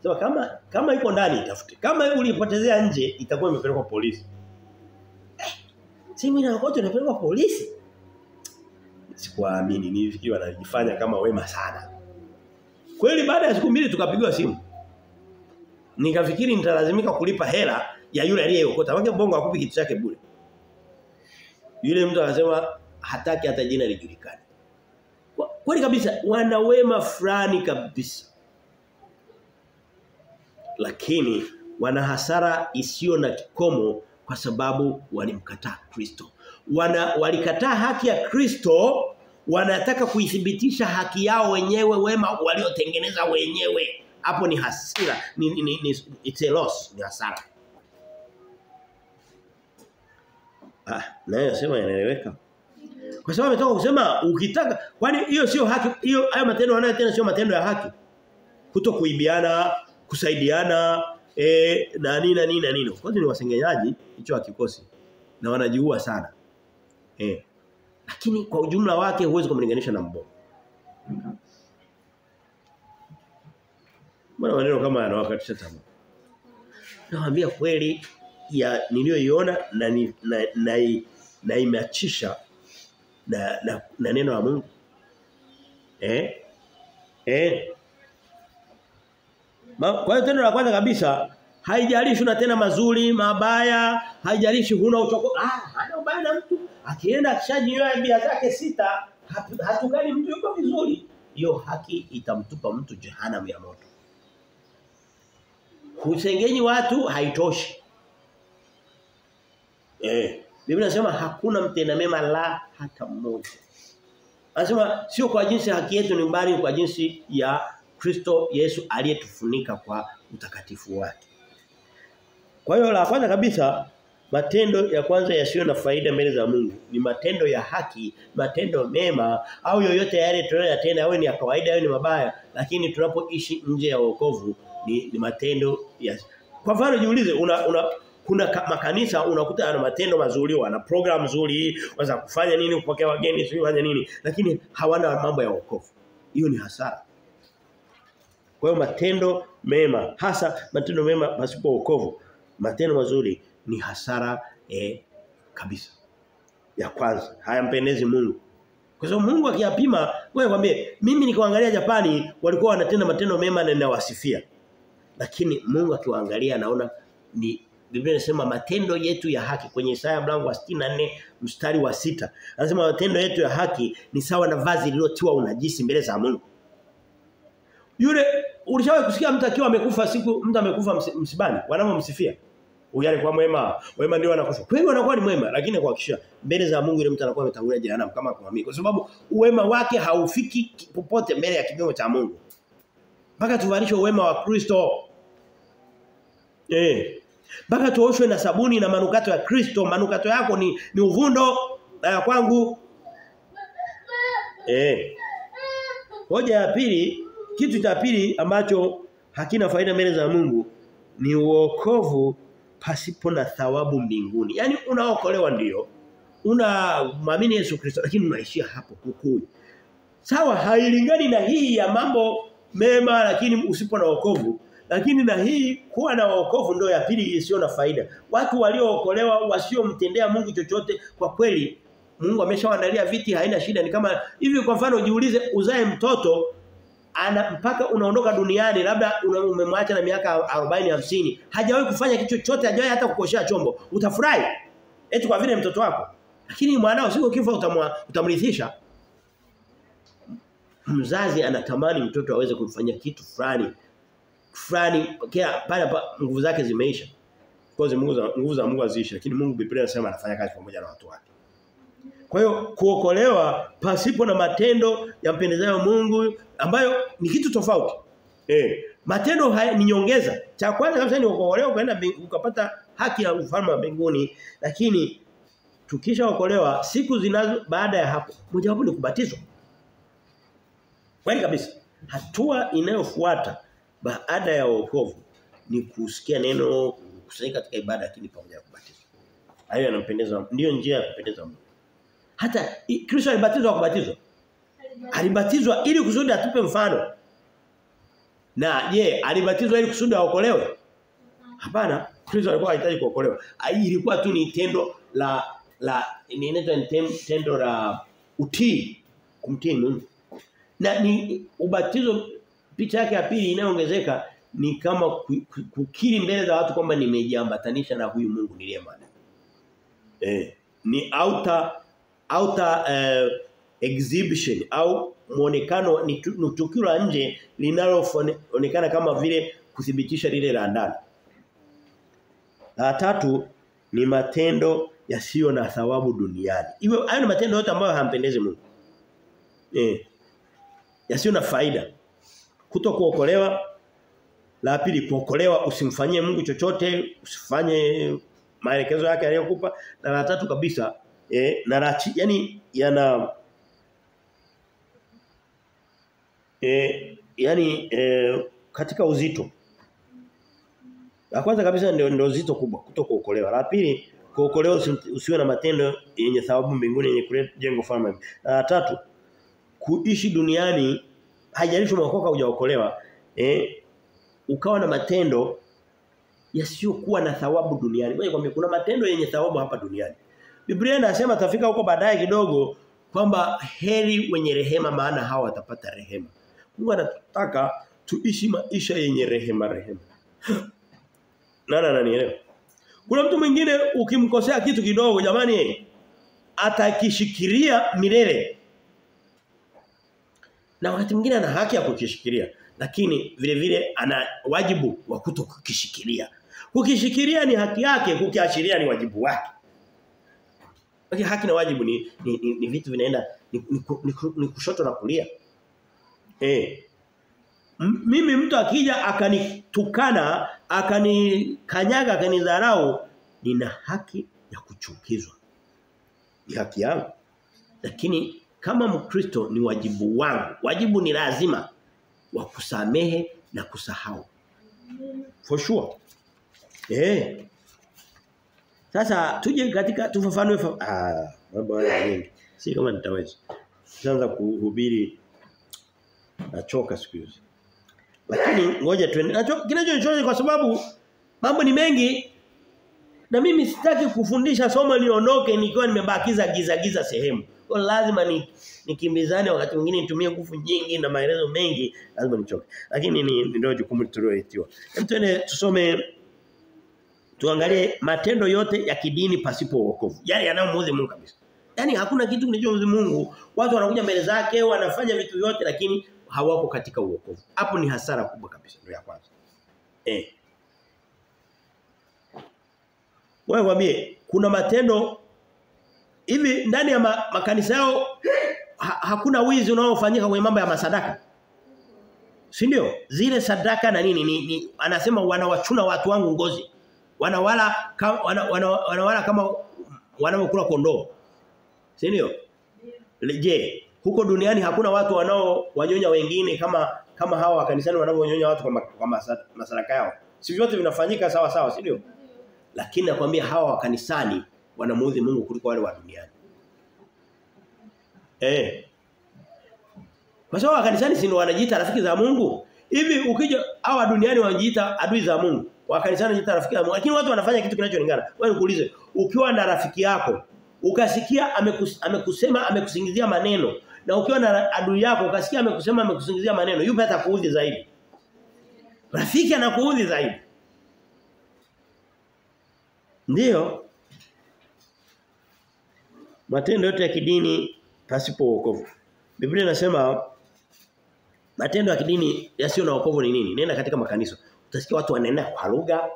Sema kama kama iko ndani itafute. Kama ulipotezea nje itakuwa imepelekwa polisi. Eh, simu ina kote inapelekwa polisi. Sikuamini nilifikiri wanajifanya kama wema sana. Kweli baada ya siku mbili tukapigiwa simu. Nikafikiri nitalazimika kulipa hela ya yule aliyeokota. Wake bongo akupi kitu chake bure. Yule mtu anasema hataki hata jina lijulikane. Kweli kabisa wana wema fulani kabisa. Lakini wana hasara isiyo na kikomo kwa sababu walimkataa Kristo. Wana walikataa haki ya Kristo wanataka kuithibitisha haki yao wenyewe wema waliotengeneza wenyewe. Hapo ni hasira ni, ni, ni, it's a loss ni hasara. Ah nayo sema yanaeleweka kwa sababu ametoka kusema ukitaka kwani hiyo sio haki hiyo hayo matendo wanayotenda sio matendo ya haki? Kuto kuibiana kusaidiana eh na nini na nini na nini. Kwa ni wasengenyaji hicho hakikosi. Na wanajiua sana. Eh lakini kwa ujumla wake huwezi kumlinganisha na mbongo. Mbona maneno kama yanawakatisha tamaa? Nawaambia kweli ya niliyoiona na ni, na na, na imeachisha na, na na neno la Mungu. Eh? Eh? Ma, kwa hiyo tendo la kwanza kabisa haijalishi una tena mazuri, mabaya, haijalishi huna uchoko. Ah, hana ubaya na mtu. Akienda akishajioa bia zake sita, hatukani mtu yuko vizuri. Hiyo haki itamtupa mtu jehanamu ya moto. Kusengenyi watu haitoshi. Eh, Biblia inasema hakuna mtenda mema la hata mmoja. Anasema sio kwa jinsi haki yetu ni mbali kwa jinsi ya Kristo Yesu aliyetufunika kwa utakatifu wake. Kwa hiyo la kwanza kabisa matendo ya kwanza yasiyo na faida mbele za Mungu ni matendo ya haki, matendo mema au yoyote yale tunayoyatenda awe ni ya kawaida au ni mabaya lakini tunapoishi nje ya wokovu ni, ni matendo ya Kwa mfano jiulize una, una kuna makanisa unakuta yana matendo mazuri, wana program nzuri, wanaweza kufanya nini kupokea wageni, sio fanya nini, lakini hawana mambo ya wokovu. hiyo ni hasara. Kwa hiyo matendo mema, hasa matendo mema pasipo wokovu, matendo mazuri ni hasara eh, kabisa. Ya kwanza, hayampendezi Mungu. Kwa sababu Mungu akiyapima, wewe kwambie, mimi nikiangalia Japani walikuwa wanatenda matendo mema na ninawasifia. Lakini Mungu akiwaangalia anaona ni Biblia inasema matendo yetu ya haki kwenye Isaya mlango wa 64 mstari wa sita Anasema matendo yetu ya haki ni sawa na vazi lililotiwa unajisi mbele za Mungu. Yule ulishawahi kusikia mtu akiwa amekufa siku mtu amekufa msibani wanamomsifia. Huyu alikuwa mwema, wema ndio anakufa. Kweli anakuwa ni mwema lakini kwa kisha mbele za Mungu yule mtu anakuwa ametangulia jehanamu kama kumwamini kwa sababu uwema wake haufiki popote mbele ya kipimo cha Mungu. Mpaka tuvalishwe uwema wa Kristo. Eh. Mpaka tuoshwe na sabuni na manukato ya Kristo, manukato yako ni ni uvundo na ya kwangu. Eh. Hoja ya pili, kitu cha pili ambacho hakina faida mbele za Mungu ni uokovu pasipo na thawabu mbinguni. Yaani unaokolewa ndio. Una muamini Yesu Kristo lakini unaishia hapo kukui. Sawa hailingani na hii ya mambo mema lakini usipo na wokovu. Lakini na hii kuwa na wokovu ndio ya pili isiyo na faida. Watu waliookolewa wasiomtendea Mungu chochote kwa kweli Mungu ameshawaandalia viti haina shida ni kama hivi kwa mfano jiulize uzae mtoto ana mpaka unaondoka duniani labda umemwacha na miaka 40 50 hajawahi kufanya kitu chochote hajawahi hata kukoshea chombo utafurahi. Eti kwa vile mtoto wako. Lakini mwanao siku kifa utamwa utamrithisha. Mzazi anatamani mtoto aweze kumfanyia kitu fulani fulani kila pale nguvu zake zimeisha. Kwa za nguvu za Mungu haziishi lakini Mungu Biblia inasema anafanya kazi pamoja na watu wake kwa hiyo kuokolewa pasipo na matendo ya mpendezayo Mungu ambayo ni kitu tofauti. Eh, matendo haya ni nyongeza. Cha kwanza kabisa ni kuokolewa kwenda ukapata haki ya ufalme wa mbinguni, lakini tukishaokolewa siku zinazo baada ya hapo mojawapo ni kubatizwa. Kweli kabisa. Hatua inayofuata baada ya wokovu ni kusikia neno kusanyika katika ibada lakini pamoja na kubatizwa. Hayo yanampendeza ndio njia ya kupendeza Mungu. Hata Kristo alibatizwa kubatizwa. Alibatizwa ili kusudi atupe mfano. Na je, alibatizwa ili kusudi aokolewe? Hapana, Kristo alikuwa anahitaji kuokolewa. Ilikuwa tu ni tendo la la inaitwa tendo la utii kumtii Mungu. Na ni ubatizo picha yake ya pili inayoongezeka ni kama kukiri mbele za watu kwamba nimejiambatanisha na huyu Mungu niliyemwamini. Eh, ni outer outer uh, exhibition au muonekano ni tukio la nje linaloonekana kama vile kuthibitisha lile la ndani. La tatu ni matendo yasiyo na thawabu duniani. Iwe hayo ni matendo yote ambayo hayampendezi Mungu. Eh. Yasiyo na faida. Kuto kuokolewa la pili kuokolewa usimfanyie Mungu chochote, usifanye maelekezo yake aliyokupa na la tatu kabisa eh na rachi yani yana eh yani eh, katika uzito la kwanza kabisa ndio ndio uzito kubwa kutokuokolewa la pili kuokolewa usiwe na matendo yenye thawabu mbinguni yenye kuleta jengo falme la tatu kuishi duniani haijalishi umeokoka hujaokolewa eh ukawa na matendo yasiyokuwa na thawabu duniani. Ngoja kwambie kuna matendo yenye thawabu hapa duniani. Biblia inasema tafika huko baadaye kidogo kwamba heri wenye rehema maana hawa watapata rehema. Mungu anataka tuishi maisha yenye rehema rehema. Nana leo? Kuna mtu mwingine ukimkosea kitu kidogo jamani atakishikiria milele. Na wakati mwingine ana haki ya kukishikiria lakini vile vile ana wajibu wa kutokukishikiria. Kukishikiria ni haki yake, kukiashiria ni wajibu wake. Lakini haki na wajibu ni ni, ni, ni vitu vinaenda ni, ni, ni, ni kushoto na kulia. Eh. Mimi mtu akija akanitukana, akanikanyaga, akanidharau, nina haki ya kuchukizwa. Ni haki yangu. Lakini kama Mkristo ni wajibu wangu. Wajibu ni lazima wa kusamehe na kusahau. For sure. Eh. Sasa tuje katika tufafanue fa... ah mambo haya mengi. Si kama nitaweza. Sasa kuhubiri Nachoka siku hizi. Lakini ngoja tuende. Nachoka kinachonichoka kwa sababu mambo ni mengi na mimi sitaki kufundisha somo liondoke nikiwa nimebakiza giza giza sehemu. Kwa lazima ni nikimbizane wakati mwingine nitumie nguvu nyingi na maelezo mengi lazima nichoke. Lakini ni ndio jukumu tulioitiwa. Hem tuende tusome tuangalie matendo yote ya kidini pasipo wokovu. Yale yanayomuudhi Mungu kabisa. Yaani hakuna kitu kinachomuudhi Mungu. Watu wanakuja mbele zake, wanafanya vitu vyote lakini hawako katika uokovu. Hapo ni hasara kubwa kabisa ndio ya kwanza. Eh. Wewe wambie kuna matendo hivi ndani ya ma, makanisa yao ha, hakuna wizi unaofanyika kwenye mambo ya masadaka. Si ndio? Zile sadaka na nini ni, ni anasema wanawachuna watu wangu ngozi. Wanawala kama wana, wana, wanawala kama wanaokula kondoo. Si ndio? Je, huko duniani hakuna watu wanao wanyonya wengine kama kama hawa kanisani wanavyonyonya watu kwa, kwa masadaka yao. Si vyote vinafanyika sawa sawa, si ndio? Lakini nakwambia hawa wa kanisani wanamuudhi Mungu kuliko wale wa duniani. Eh. Kwa sababu kanisani si wanajiita rafiki za Mungu. Hivi ukija hawa duniani wanajiita adui za Mungu. Wa jita rafiki za Mungu. Lakini watu wanafanya kitu kinacholingana. Wewe nikuulize, ukiwa na rafiki yako, ukasikia amekus, amekusema amekusingizia maneno na ukiwa na adui yako ukasikia amekusema amekusingizia maneno, yupi atakuudhi zaidi? Rafiki anakuudhi zaidi. Ndiyo. Matendo yote ya kidini pasipo wokovu. Biblia inasema matendo ya kidini yasiyo na wokovu ni nini? Nenda katika makanisa. Utasikia watu wanaenda kwa lugha.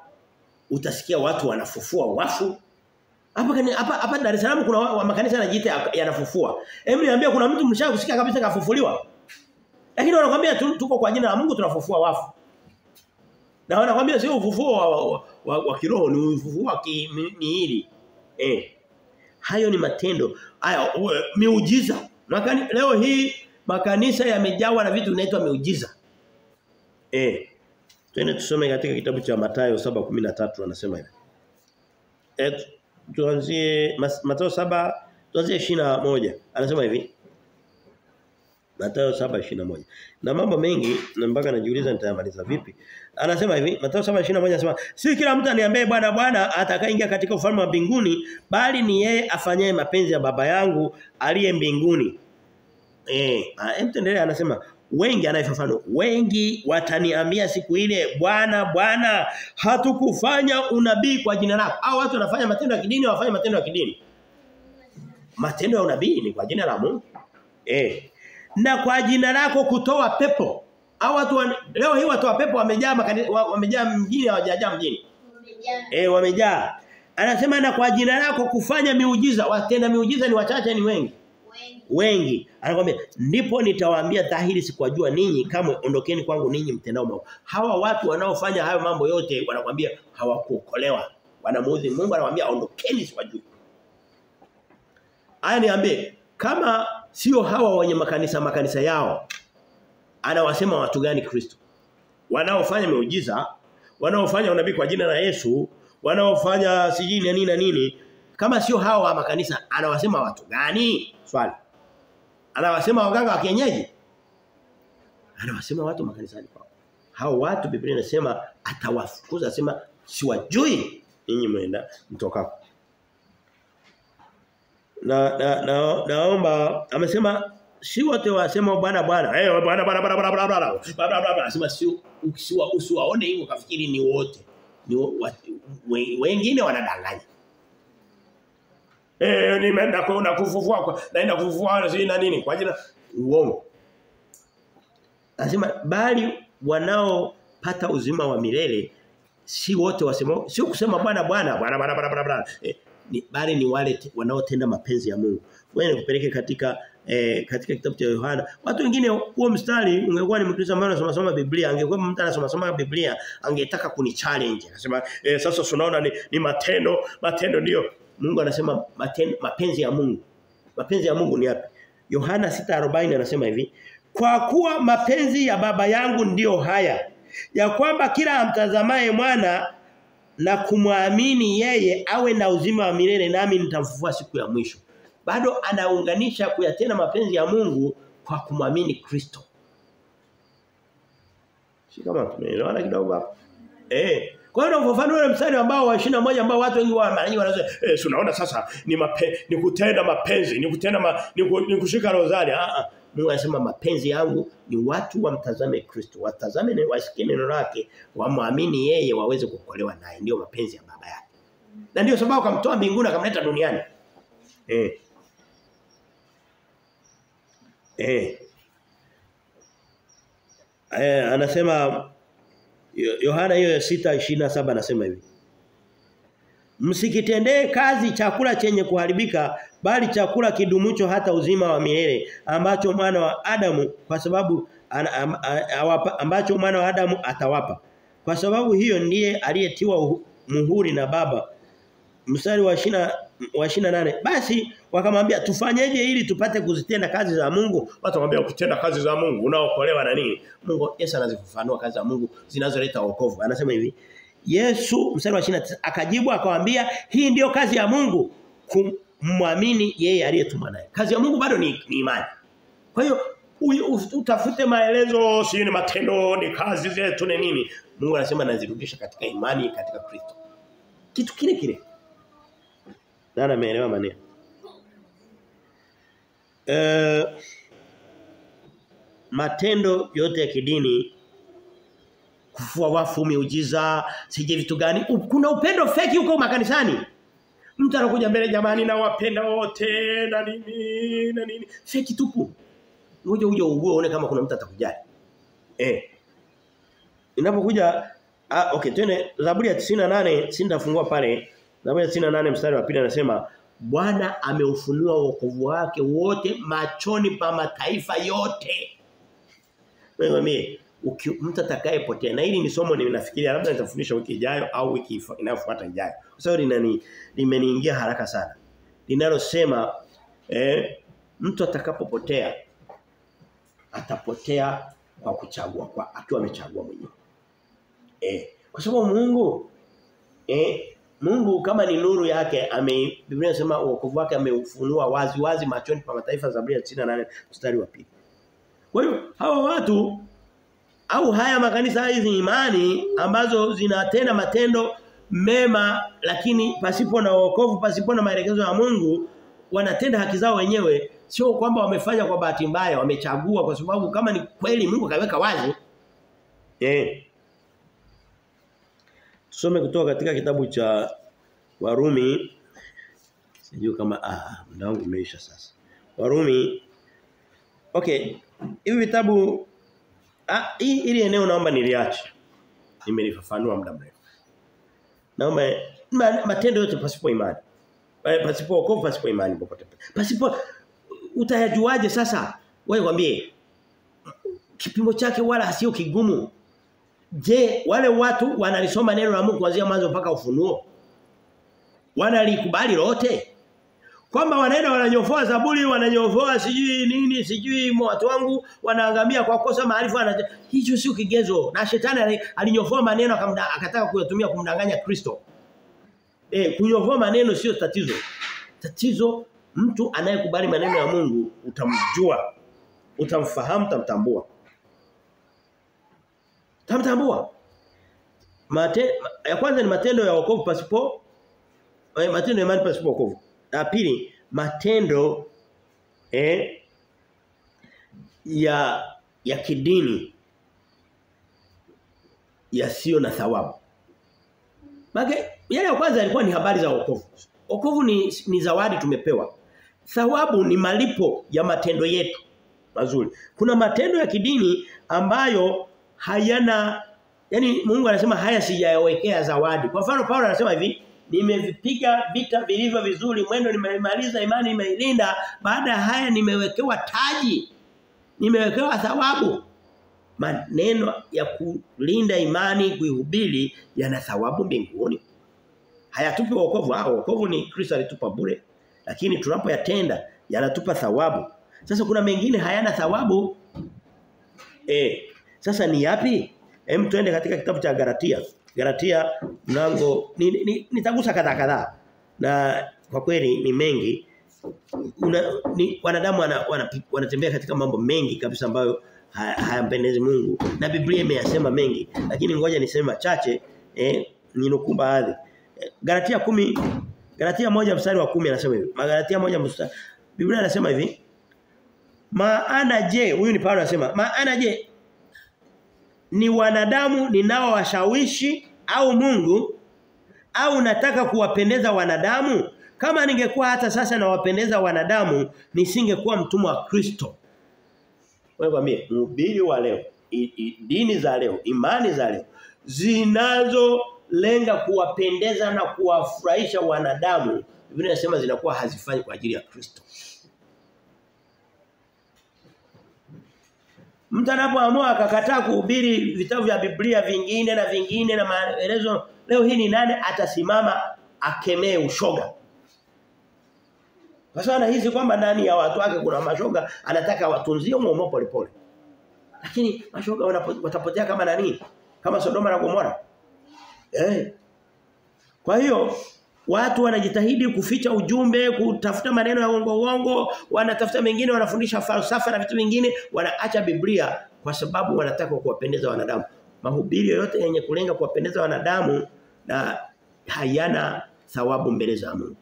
Utasikia watu wanafufua wafu. Hapa hapa hapa Dar es Salaam kuna wa, makanisa yanajiita yanafufua. Hebu niambie kuna mtu mshaka kusikia kabisa kafufuliwa? Lakini wanakuambia tuko kwa jina la Mungu tunafufua wafu. Na wanakuambia sio ufufuo wa, wa, wa, wa kiroho ni ufufuo wa miili. Eh. Hayo ni matendo. Haya miujiza. Makani, leo hii makanisa yamejawa na vitu vinaitwa miujiza. Eh. Twende tusome katika kitabu cha Mathayo 7:13 anasema hivi. Et tuanzie Mathayo 7 tuanzie 21 anasema hivi. Mathayo 7:21. Na mambo mengi na mpaka najiuliza nitayamaliza vipi. Anasema hivi, Mathayo 7:21 anasema, "Si kila mtu aniambie Bwana Bwana atakayeingia katika ufalme wa mbinguni, bali ni yeye afanyaye mapenzi ya Baba yangu aliye mbinguni." Eh, emtendelea anasema, "Wengi anayefafanua, wengi wataniambia siku ile, Bwana Bwana, hatukufanya unabii kwa jina lako." Hao watu wanafanya matendo ya kidini, wafanye matendo ya kidini. Matendo ya unabii ni kwa jina la Mungu. Eh, na kwa jina lako kutoa pepo. Hao watu wa, leo hii watu wa pepo wamejaa wamejaa mjini hawajajaa mjini. Eh wamejaa. Anasema na kwa jina lako kufanya miujiza, watenda miujiza ni wachache ni wengi. Wengi. Anakuambia ndipo nitawaambia dhahiri sikwajua ninyi kama ondokeni kwangu ninyi mtendao maovu. Hawa watu wanaofanya hayo mambo yote wanakuambia hawakuokolewa. Wanamuudhi Mungu anawaambia ondokeni sikwajua. Aya niambie kama sio hawa wenye makanisa makanisa yao anawasema watu gani Kristo wanaofanya miujiza wanaofanya unabii kwa jina la Yesu wanaofanya sijini na nini na nini kama sio hao wa makanisa anawasema watu gani? Swali. Anawasema waganga wa kienyeji? Anawasema watu makanisani kwao. Hao watu Biblia inasema atawafukuza asema siwajui ninyi mwenda mtokako. Na, na, na naomba amesema si wote wasema bwana bwana. Eh hey, bwana bwana bwana bwana bwana bwana bwana bwana. Anasema si ukisiwa usiwaone hivyo kafikiri ni wote. Ni wengine wanadanganya eh nimeenda kuona kufufua kwa naenda kufufua na na nini kwa jina uongo anasema bali wanaopata uzima wa milele si wote wasema sio kusema bwana bwana bwana bwana bwana bwana eh, ni, bali ni wale wanaotenda mapenzi ya Mungu. Wewe nikupeleke katika eh, katika kitabu cha Yohana. Watu wengine huo mstari ungekuwa ni Mkristo ambaye anasoma soma Biblia, angekuwa mtu anasoma soma Biblia, angetaka kuni challenge. Anasema eh, sasa tunaona ni, ni matendo, matendo ndio. Mungu anasema maten, mapenzi ya Mungu. Mapenzi ya Mungu ni yapi? Yohana 6:40 anasema hivi, kwa kuwa mapenzi ya baba yangu ndiyo haya ya kwamba kila amtazamaye mwana na kumwamini yeye awe na uzima wa milele nami nitamfufua siku ya mwisho. Bado anaunganisha kuyatenda mapenzi ya Mungu kwa kumwamini Kristo. Si kama tumeelewana kidogo hapa. Eh. Kwa hiyo unafafanua ule mstari ambao wa 21 ambao watu wengi wa mara nyingi wanasema eh unaona sasa ni mape, ni kutenda mapenzi, ni kutenda ma, ni, ku, ni kushika rozari. Ah ah. Mungu anasema mapenzi yangu ni watu wamtazame Kristo, watazame na wasikie neno lake, wamwamini yeye waweze kuokolewa naye. Ndio mapenzi ya baba yake. Na ndio sababu akamtoa mbinguni akamleta duniani. Eh. Eh. Eh anasema Yohana hiyo 6:27 anasema hivi. Msikitendee kazi chakula chenye kuharibika bali chakula kidumucho hata uzima wa milele ambacho mwana wa Adamu kwa sababu an, awapa, ambacho mwana wa Adamu atawapa. Kwa sababu hiyo ndiye aliyetiwa muhuri na baba. Mstari wa shina wa 28 basi wakamwambia tufanyeje ili tupate kuzitenda kazi za Mungu? Watu wakamwambia kutenda kazi za Mungu unaokolewa na nini? Mungu Yesu anazifafanua kazi za Mungu zinazoleta wokovu. Anasema hivi Yesu mstari wa 29 akajibu akamwambia hii ndiyo kazi ya Mungu kumwamini yeye aliyetuma naye. Kazi ya Mungu bado ni, ni imani. Kwa hiyo utafute maelezo si ni matendo ni kazi zetu ni nini? Mungu anasema nazirudisha katika imani katika Kristo. Kitu kile kile Nani ameelewa maneno? Uh, matendo yote ya kidini kufua wafu miujiza sije vitu gani. Kuna upendo feki huko makanisani. Mtu anakuja mbele jamani na wapenda wote na nini na nini. Feki tupu. Ngoja uje ugue uone kama kuna mtu atakujali. Eh. Inapokuja ah okay twende Zaburi ya 98 sindafungua pale Zaburi ya 98 mstari wa pili anasema Bwana ameufunua wokovu wake wote machoni pa mataifa yote. Wewe mtu atakayepotea na hili ni somo ninafikiria labda nitafundisha wiki ijayo au wiki inayofuata ijayo. Kwa sababu linani limeniingia haraka sana. Linalosema eh mtu atakapopotea atapotea kwa kuchagua kwa akiwa amechagua mwenyewe. Eh kwa sababu Mungu eh Mungu kama ni nuru yake ame Biblia inasema wokovu wake ameufunua wazi wazi machoni pa mataifa Zaburi ya 98 mstari wa pili. Kwa hiyo hawa watu au haya makanisa hizi imani ambazo zinatenda matendo mema lakini pasipo na wokovu pasipo na maelekezo ya Mungu wanatenda haki zao wenyewe. Sio kwamba wamefanya kwa bahati mbaya wamechagua kwa sababu kama ni kweli Mungu kaweka wazi. Eh Tusome kutoka katika kitabu cha Warumi sijui kama ah muda wangu umeisha sasa. Warumi Okay, hivi vitabu ah hii ili eneo naomba niliache. Nimelifafanua muda mrefu. Naomba matendo yote pasipo imani. Pasipo wokovu pasipo imani popote. Pasipo utayajuaje sasa? Wewe kwambie kipimo chake wala sio kigumu. Je, wale watu wanalisoma neno la Mungu kuanzia mwanzo mpaka ufunuo? Wanalikubali lote? Kwamba wanaenda wananyofoa zaburi, wananyofoa sijui nini, sijui watu wangu wanaangamia kwa kosa maarifa hicho sio kigezo. Na shetani alinyofoa maneno akataka kuyatumia kumdanganya Kristo. Eh, kunyofoa maneno sio tatizo. Tatizo mtu anayekubali maneno ya Mungu utamjua. Utamfahamu, utamtambua. Tamtambua. Mate, ya kwanza ni matendo ya wokovu pasipo eh, matendo ya imani pasipo wokovu. Na pili matendo eh ya ya kidini yasiyo na thawabu. Mage yale ya kwanza yalikuwa ni habari za wokovu. Wokovu ni ni zawadi tumepewa. Thawabu ni malipo ya matendo yetu mazuri. Kuna matendo ya kidini ambayo hayana yani Mungu anasema haya sijayawekea zawadi. Kwa mfano Paulo anasema hivi, nimevipiga vita vilivyo vizuri, mwendo nimeimaliza, imani nimeilinda, baada ya haya nimewekewa taji. Nimewekewa thawabu. Maneno ya kulinda imani kuihubiri yana thawabu mbinguni. Hayatupi wokovu, ah wokovu ni Kristo alitupa bure. Lakini tunapoyatenda yanatupa thawabu. Sasa kuna mengine hayana thawabu. Eh, sasa ni yapi? Hem tuende katika kitabu cha Galatia. Galatia mlango nitagusa ni, ni kadhaa kadhaa. Na kwa kweli ni mengi. Una, ni, wanadamu wana, wana, wanatembea katika mambo mengi kabisa ambayo hayampendezi haya Mungu na Biblia imeyasema mengi lakini ngoja niseme machache eh ninukuu baadhi Galatia kumi Galatia moja mstari wa kumi anasema hivi Galatia moja mstari Biblia inasema hivi Maana je huyu ni Paulo anasema maana je ni wanadamu ninaowashawishi au Mungu? Au nataka kuwapendeza wanadamu? Kama ningekuwa hata sasa nawapendeza wanadamu nisingekuwa mtumwa wa Kristo. Wewe mwambie, mhubiri wa leo i, i, dini za leo imani za leo zinazolenga kuwapendeza na kuwafurahisha wanadamu Biblia inasema zinakuwa hazifanyi kwa ajili ya Kristo Mtu anapoamua akakataa kuhubiri vitabu vya Biblia vingine na vingine na maelezo leo hii ni nani atasimama akemee ushoga kwa sababu anahisi kwamba ndani ya watu wake kuna mashoga anataka watunzie muomo polepole. Lakini mashoga watapotea kama nani? Kama Sodoma na Gomora. Eh. Kwa hiyo watu wanajitahidi kuficha ujumbe, kutafuta maneno ya uongo uongo, wanatafuta mengine wanafundisha falsafa na vitu vingine, wanaacha Biblia kwa sababu wanataka kuwapendeza wanadamu. Mahubiri yoyote yenye kulenga kuwapendeza wanadamu na hayana thawabu mbele za Mungu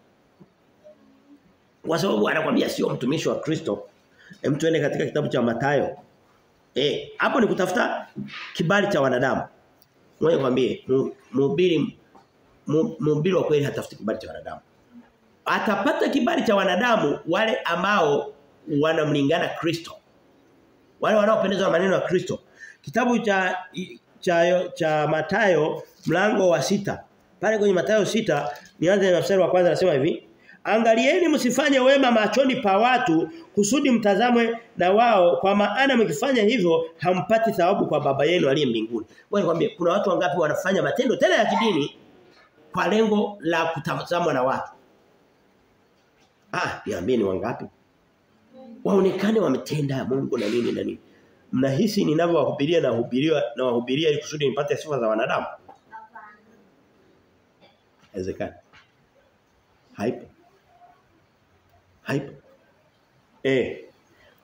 kwa sababu anakuambia sio mtumishi wa Kristo. Hem tuende katika kitabu cha Mathayo. Eh, hapo ni kutafuta kibali cha wanadamu. Ngoja kwambie mhubiri mhubiri wa kweli hatafuti kibali cha wanadamu. Atapata kibali cha wanadamu wale ambao wanamlingana Kristo. Wale wanaopendezwa na maneno ya Kristo. Kitabu cha cha cha Mathayo mlango wa sita Pale kwenye Mathayo sita nianze na mstari wa kwanza anasema hivi Angalieni msifanye wema machoni pa watu kusudi mtazamwe na wao kwa maana mkifanya hivyo hampati thawabu kwa baba yenu aliye mbinguni. Wewe nikwambie kuna watu wangapi wanafanya matendo tena ya kidini kwa lengo la kutazamwa na watu. Ah, niambie ni wangapi? Waonekane wametenda Mungu na nini na nini. Mnahisi ninavyowahubiria na hubiriwa na wahubiria ili kusudi nipate sifa za wanadamu? Haiwezekani. Haipo. Haipo. Eh.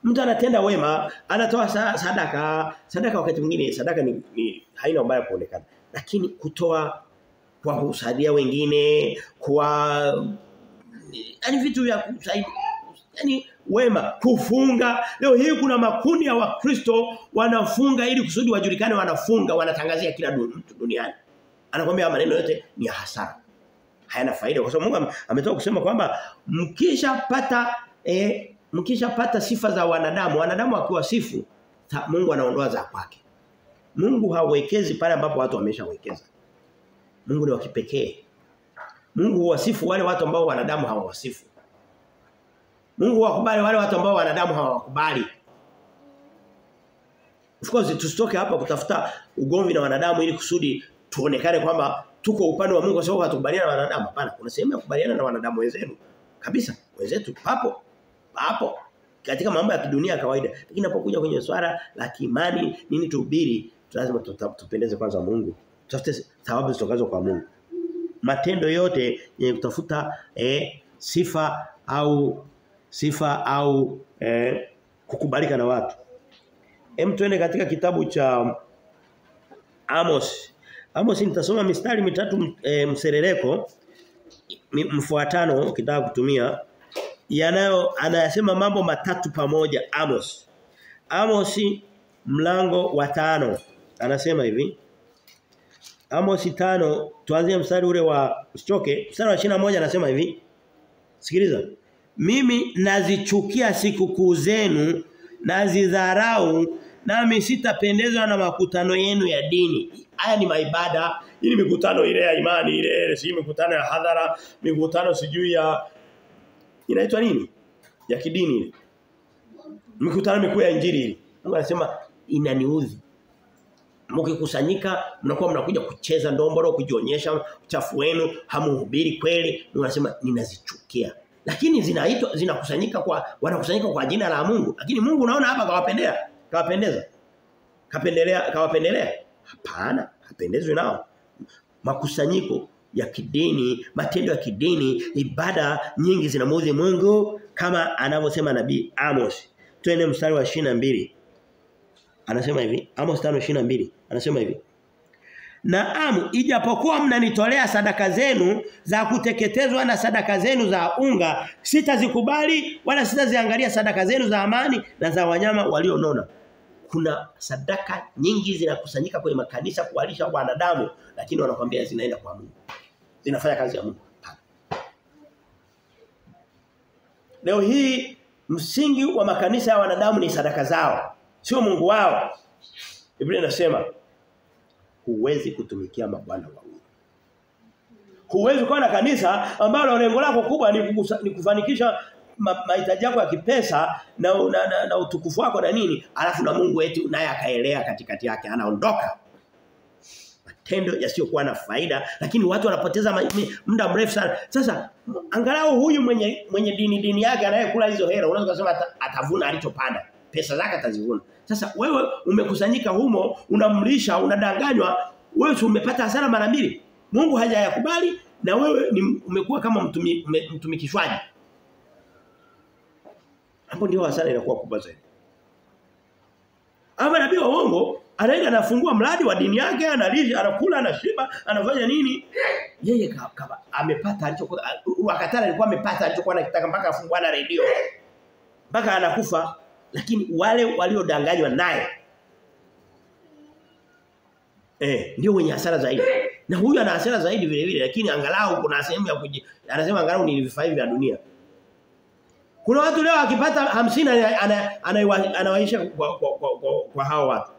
Mtu anatenda wema, anatoa sadaka, sadaka wakati mwingine sadaka ni, ni haina ubaya kuonekana. Lakini kutoa kwa kusaidia wengine, kwa yani vitu vya yani wema, kufunga. Leo hii kuna makundi ya Wakristo wanafunga ili kusudi wajulikane wanafunga, wanatangazia kila mtu duniani. Anakuambia maneno yote ni hasara hayana faida kwa sababu Mungu ametoka kusema kwamba mkishapata eh mkishapata sifa za wanadamu wanadamu akiwasifu Mungu anaondoa za kwake Mungu hawekezi pale ambapo watu wameshawekeza Mungu ni wa kipekee Mungu huwasifu wale watu ambao wanadamu hawawasifu Mungu wakubali wale watu ambao wanadamu hawawakubali Of course tusitoke hapa kutafuta ugomvi na wanadamu ili kusudi tuonekane kwamba tuko upande wa Mungu kwa sababu hatukubaliana na wanadamu. Hapana, kuna sehemu ya kukubaliana na wanadamu wenzenu. Kabisa, wenzetu hapo. Hapo katika mambo ya kidunia ya kawaida. Lakini inapokuja kwenye swala la kimani, nini tuhubiri, lazima tupendeze kwanza Mungu. Tutafute thawabu zitokazo kwa Mungu. Matendo yote yenye kutafuta eh, sifa au sifa au eh, kukubalika na watu. Hem tuende katika kitabu cha Amos Amos nitasoma mistari mitatu e, mserereko mfuatano ukitaka kutumia yanayo anayasema mambo matatu pamoja Amos. Amos mlango wa tano anasema hivi. Amos tano tuanzie mstari ule wa usichoke mstari wa moja anasema hivi. Sikiliza. Mimi nazichukia sikukuu zenu nazidharau nami sitapendezwa na makutano yenu ya dini. Haya ni maibada, hii ni mikutano ile ya imani ile, si mikutano ya hadhara, mikutano sijui ya inaitwa nini? Ya kidini ile. Mikutano mikuu ya injili ile. Mungu anasema inaniudhi. Mkikusanyika mnakuwa mnakuja kucheza ndombolo kujionyesha uchafu wenu, hamuhubiri kweli, mnasema ninazichukia. Lakini zinaitwa zinakusanyika kwa wanakusanyika kwa jina la Mungu. Lakini Mungu unaona hapa kawapendea, kawapendeza. Kapendelea kawapendelea? Hapana, hapendezwi nao. Makusanyiko ya kidini, matendo ya kidini, ibada nyingi zinamudhi Mungu kama anavyosema nabii Amos. Twende mstari wa mbili Anasema hivi, Amos 5:22 anasema hivi. Naam, ijapokuwa mnanitolea sadaka zenu za kuteketezwa na sadaka zenu za unga, sitazikubali wala sitaziangalia sadaka zenu za amani na za wanyama walionona. Kuna sadaka nyingi zinakusanyika kwenye makanisa kuwalisha wanadamu, lakini wanakuambia zinaenda kwa Mungu. Zinafanya kazi ya Mungu. Leo hii msingi wa makanisa ya wanadamu ni sadaka zao, sio Mungu wao. Biblia inasema huwezi kutumikia mabwana wawili. Huwezi kuwa na kanisa ambalo lengo lako kubwa ni, kukusa, ni kufanikisha mahitaji yako ya kipesa na, na, na, na utukufu wako na nini alafu na Mungu wetu naye akaelea katikati yake anaondoka. Matendo yasiyokuwa na faida lakini watu wanapoteza muda mrefu sana. Sasa angalau huyu mwenye mwenye dini dini yake anayekula hizo hela unaweza kusema atavuna alichopanda pesa zake atazivuna sasa wewe umekusanyika humo unamlisha unadanganywa wewe umepata hasara mara mbili? Mungu hajayakubali na wewe ni umekuwa kama mtumi, mtumikishwaji. Hapo ndio hasara inakuwa kubwa zaidi. Ama nabii wa uongo anaenda anafungua mradi wa dini yake analisha anakula anashiba anafanya nini? Yeye kama amepata alichokuwa wakati alikuwa amepata alichokuwa anakitaka mpaka afungua na redio. Mpaka anakufa lakini wale waliodanganywa naye eh ndio wenye hasara zaidi. Na huyu ana hasara zaidi vile vile lakini angalau kuna sehemu ya kuji anasema angalau ni vifaa hivi vya dunia. Kuna watu leo akipata 50 anawaisha kwa, kwa, kwa, kwa, kwa hao watu.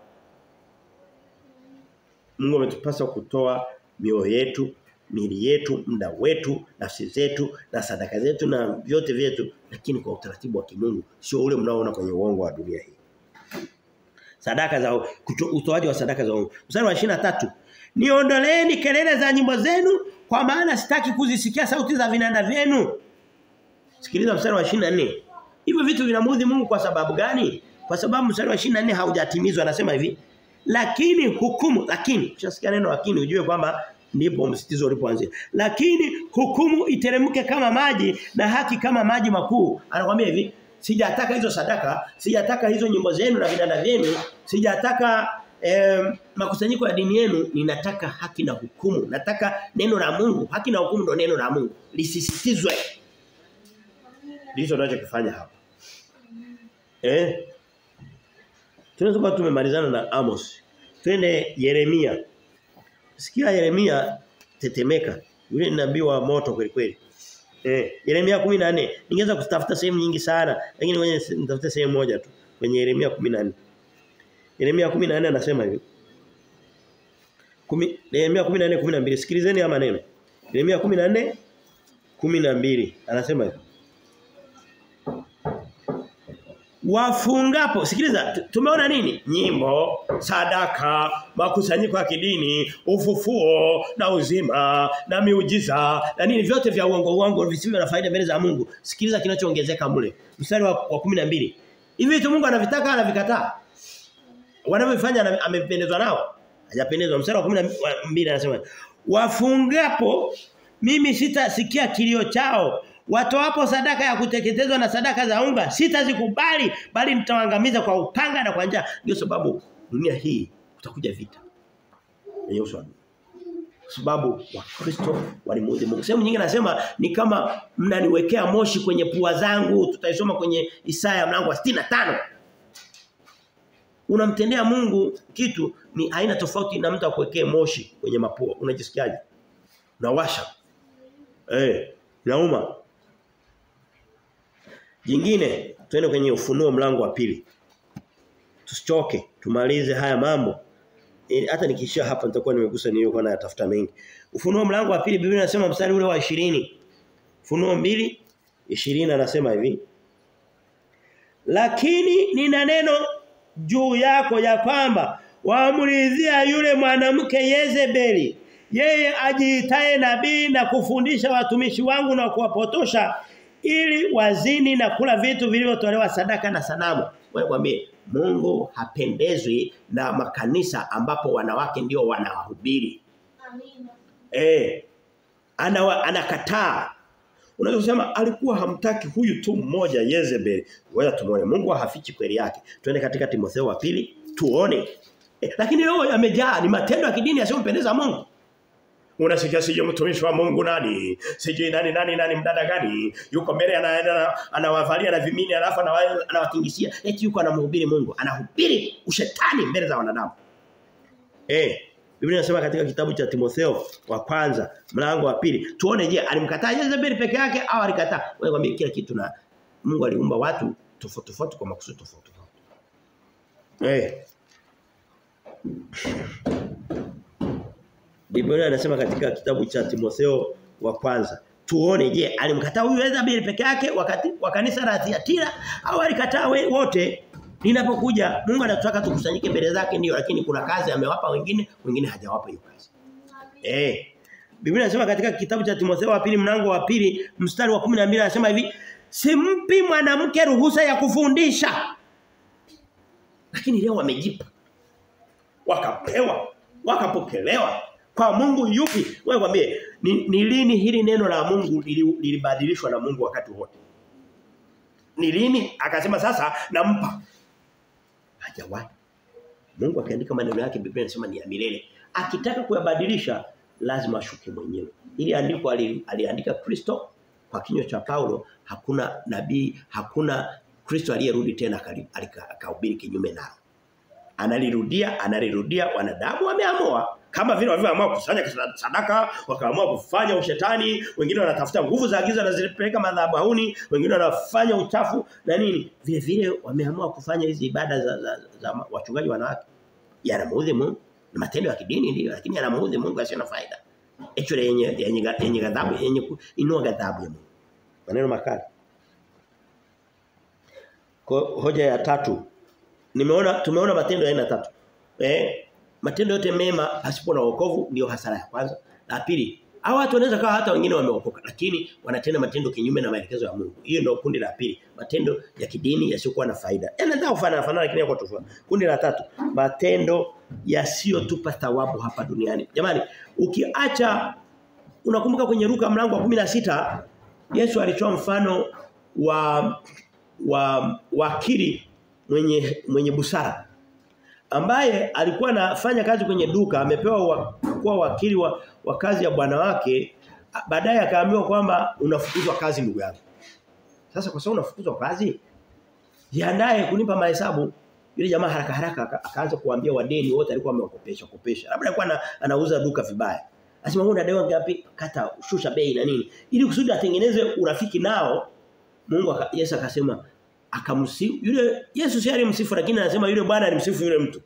Mungu ametupasa kutoa mioyo yetu, miili yetu, muda wetu, nafsi zetu na sadaka zetu na vyote vyetu lakini kwa utaratibu wa kimungu sio ule mnaoona kwenye uongo wa dunia hii. Sadaka za utoaji wa sadaka za uongo. Mstari wa 23. Niondoleeni kelele za nyimbo zenu kwa maana sitaki kuzisikia sauti za vinanda vyenu. Sikiliza mstari wa 24. Hivyo vitu vinamudhi Mungu kwa sababu gani? Kwa sababu mstari wa 24 haujatimizwa anasema hivi lakini hukumu lakini ushasikia neno lakini ujue kwamba ndipo msitizo ulipoanzia. Lakini hukumu iteremke kama maji na haki kama maji makuu. Anakuambia hivi sijataka hizo sadaka sijataka hizo nyimbo zenu na vidanda vyenu sijataka eh, makusanyiko ya dini yenu. Ninataka haki na hukumu. Nataka neno la Mungu. Haki na hukumu ndo neno la Mungu. Lisisitizwe. Ndicho tunachokifanya hapa. Eh? Tunaweza tumemalizana na Amos. Twende Yeremia. Sikia Yeremia tetemeka. Yule nabii wa moto kweli kweli. Eh, Yeremia 14. Ningeweza kutafuta sehemu nyingi sana, lakini ngoja nitafute sehemu moja tu kwenye Yeremia 14. Yeremia 14 anasema hivi. Kumi, Yeremia 14 12. Sikilizeni haya maneno. Yeremia 14 12 anasema hivi. Wafungapo. Sikiliza tumeona nini? Nyimbo sadaka makusanyiko ya kidini ufufuo na uzima na miujiza na nini vyote vya uongo uongo visivyo na faida mbele za Mungu. Sikiliza kinachoongezeka mule. Mstari wa, wa 12 hivi vitu Mungu anavitaka anavikataa? Wanavyofanya amependezwa nao? Hajapendezwa. Mstari wa 12 anasema wafungapo mimi sitasikia kilio chao Watoapo sadaka ya kuteketezwa na sadaka za unga sitazikubali bali nitawaangamiza kwa upanga na kwa njaa. Ndio sababu dunia hii kutakuja vita. Yenye uso sababu wakristo walimuudhi Mungu. Sehemu nyingine anasema ni kama mnaniwekea moshi kwenye pua zangu. Tutaisoma kwenye Isaya mlango wa 65. Unamtendea Mungu kitu ni aina tofauti na mtu akuwekee moshi kwenye mapua. Unajisikiaje? Unawasha. Eh, nauma. Jingine twende kwenye ufunuo mlango wa pili. Tusichoke, tumalize haya mambo. E, hata nikishia hapa nitakuwa nimegusa niliyokuwa nayatafuta mengi. Ufunuo mlango wa pili Biblia inasema mstari ule wa 20. Ufunuo 2 20 anasema hivi. Lakini nina neno juu yako ya kwamba waamrizia yule mwanamke Yezebeli yeye ajiitaye nabii na kufundisha watumishi wangu na kuwapotosha ili wazini na kula vitu vilivyotolewa sadaka na sanamu. Wewe mwambie Mungu hapendezwi na makanisa ambapo wanawake ndio wanawahubiri. Amina. Eh. Ana anakataa. Unaweza kusema alikuwa hamtaki huyu tu mmoja Yezebel. Wewe tumuone Mungu hafichi kweli yake. Twende katika Timotheo wa pili tuone. Eh, lakini leo amejaa ni matendo ya kidini yasiyompendeza Mungu. Unasikia sijui mtumishi wa Mungu nani? sijui nani nani nani mdada gani? Yuko mbele anaenda anawavalia na vimini alafu anawatingishia. Eti yuko anamhubiri Mungu. Anahubiri ushetani mbele za wanadamu. Eh, Biblia inasema katika kitabu cha Timotheo wa kwanza mlango wa pili tuone je alimkataa Jezebeli peke yake au alikataa wewe kwambie kila kitu na Mungu aliumba watu tofauti tofauti kwa makusudi tofauti tofauti eh Biblia anasema katika kitabu cha Timotheo wa kwanza tuone je alimkataa huyu Ezabeli peke yake wakati wa kanisa la Thiatira au alikataa wote Ninapokuja Mungu anataka tukusanyike mbele zake ndio lakini kuna kazi amewapa wengine wengine hajawapa hiyo kazi. Eh. Biblia inasema katika kitabu cha Timotheo wa pili mlango wa pili mstari wa 12 anasema hivi simpi mwanamke ruhusa ya kufundisha. Lakini leo wamejipa. Wakapewa, wakapokelewa. Kwa Mungu yupi? Wewe kwambie ni, ni lini hili neno la Mungu lilibadilishwa na Mungu wakati wote? Ni lini? Akasema sasa nampa hajawahi. Mungu akiandika maneno yake Biblia inasema ni ya milele. Akitaka kuyabadilisha lazima ashuke mwenyewe. Ili andiko aliandika Kristo kwa kinywa cha Paulo hakuna nabii hakuna Kristo aliyerudi tena akahubiri kinyume nao. Analirudia analirudia wanadamu wameamua kama vile walivyoamua kusanya sadaka wakaamua kufanya ushetani wengine wanatafuta nguvu za giza na zilipeleka madhabahuni wengine wanafanya uchafu na nini. Vile vile wameamua kufanya hizi ibada za, za, za wachungaji wanawake. Yanamuudhi Mungu. Na matendo ya kidini ndio lakini yanamuudhi Mungu asiye na faida. Actually yenye yenye yenye ghadhabu yenye inua ghadhabu ya Mungu. Maneno makali. Hoja ya tatu. Nimeona tumeona matendo ya aina tatu. Eh matendo yote mema pasipo na wokovu ndio hasara ya kwanza. La pili, hawa watu wanaweza kawa hata wengine wameokoka lakini wanatenda matendo kinyume na maelekezo ya Mungu. Hiyo ndio kundi la pili, matendo ya kidini yasiyokuwa na faida. Yanataka kufanana fanana lakini yako tofauti. Kundi la tatu, matendo yasiyotupa thawabu hapa duniani. Jamani, ukiacha unakumbuka kwenye ruka mlango wa 16 Yesu alitoa mfano wa wa wakili mwenye mwenye busara ambaye alikuwa anafanya kazi kwenye duka amepewa wa, kuwa wakili wa, wa kazi ya bwana wake baadaye akaambiwa kwamba unafukuzwa kazi ndugu yangu. Sasa kwa sababu unafukuzwa kazi jiandae kunipa mahesabu yule jamaa haraka haraka akaanza kuambia wadeni wote alikuwa amewakopesha kopesha. Labda alikuwa anauza duka vibaya. Anasema wewe unadaiwa ngapi? Kata shusha bei na nini. Ili kusudi atengeneze urafiki nao Mungu Yesu akasema akamsifu yule Yesu si alimsifu lakini anasema yule bwana alimsifu yule mtu.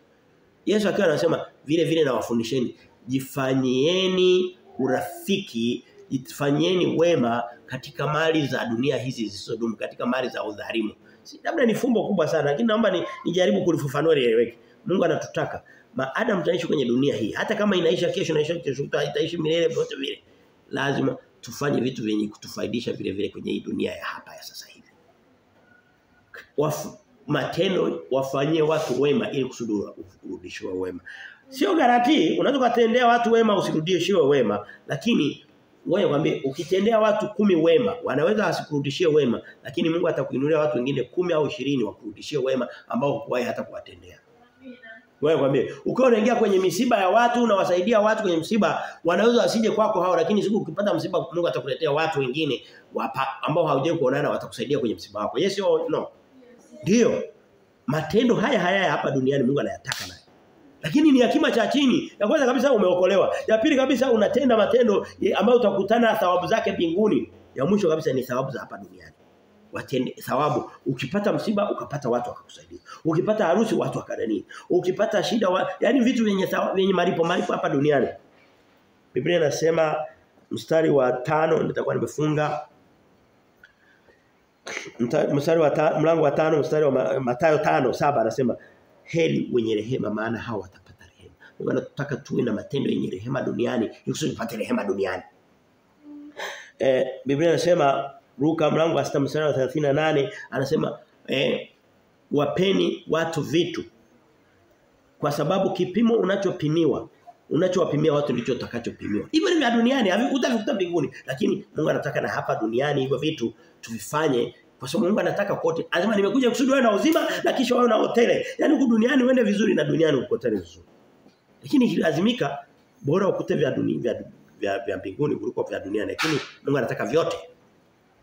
Yesu akiwa anasema vile vile na wafundisheni jifanyieni urafiki jifanyieni wema katika mali za dunia hizi zisizodumu katika mali za udhalimu. Si labda ni fumbo kubwa sana lakini naomba ni, nijaribu kulifafanua lieleweke. Mungu anatutaka maadamu tunaishi kwenye dunia hii hata kama inaisha kesho inaisha kesho itaishi milele vyote vile lazima tufanye vitu vyenye kutufaidisha vile vile kwenye hii dunia ya hapa ya sasa hivi Waf, matendo wafanyie watu wema ili kusudi urudishiwe wema. Sio garanti, unaweza kutendea watu wema usirudishiwe wema, lakini wewe kwambie ukitendea watu kumi wema, wanaweza wasikurudishie wema, lakini Mungu atakuinulia watu wengine kumi au ishirini wakurudishie wema ambao hukuwahi hata kuwatendea. Wewe kwambie, ukiwa unaingia kwenye misiba ya watu na wasaidia watu kwenye msiba, wanaweza wasije kwako hao lakini siku ukipata msiba Mungu atakuletea watu wengine ambao haujawahi kuonana watakusaidia kwenye msiba wako. Yes or no? Ndio. Matendo haya haya hapa duniani Mungu anayataka naye. Lakini ni hakima cha chini. Ya kwanza kabisa umeokolewa. Ya pili kabisa unatenda matendo ambayo utakutana thawabu zake mbinguni. Ya mwisho kabisa ni thawabu za hapa duniani. Watende thawabu. Ukipata msiba ukapata watu wakakusaidia. Ukipata harusi watu wakadani. Ukipata shida wa, yani vitu vyenye vyenye malipo malipo hapa duniani. Biblia inasema mstari wa tano nitakuwa nimefunga mstari wa ta, mlango wa tano mstari wa Mathayo tano saba anasema heli wenye rehema maana hao watapata rehema. Mungu anataka tuwe na matendo yenye rehema duniani ili kusudi rehema duniani. Eh Biblia inasema Luka mlango wa 6 mstari wa 38 anasema eh wapeni watu vitu kwa sababu kipimo unachopimiwa unachowapimia watu ndicho utakachopimiwa. Hivyo ni duniani, utavikuta mbinguni, lakini Mungu anataka na hapa duniani hivyo vitu tuvifanye Kwa sababu Mungu anataka kote. Anasema nimekuja kusudi wewe na uzima na kisha wewe na hoteli. Yaani huku duniani uende vizuri na duniani ukotele vizuri. Lakini ikilazimika bora ukute vya dunia vya vya, vya mbinguni kuliko vya duniani lakini Mungu anataka vyote.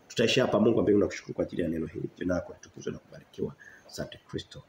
Tutaishia hapa Mungu mbinguni na kushukuru kwa ajili ya neno hili. Jina lako litukuzwe na kubarikiwa. Asante Kristo.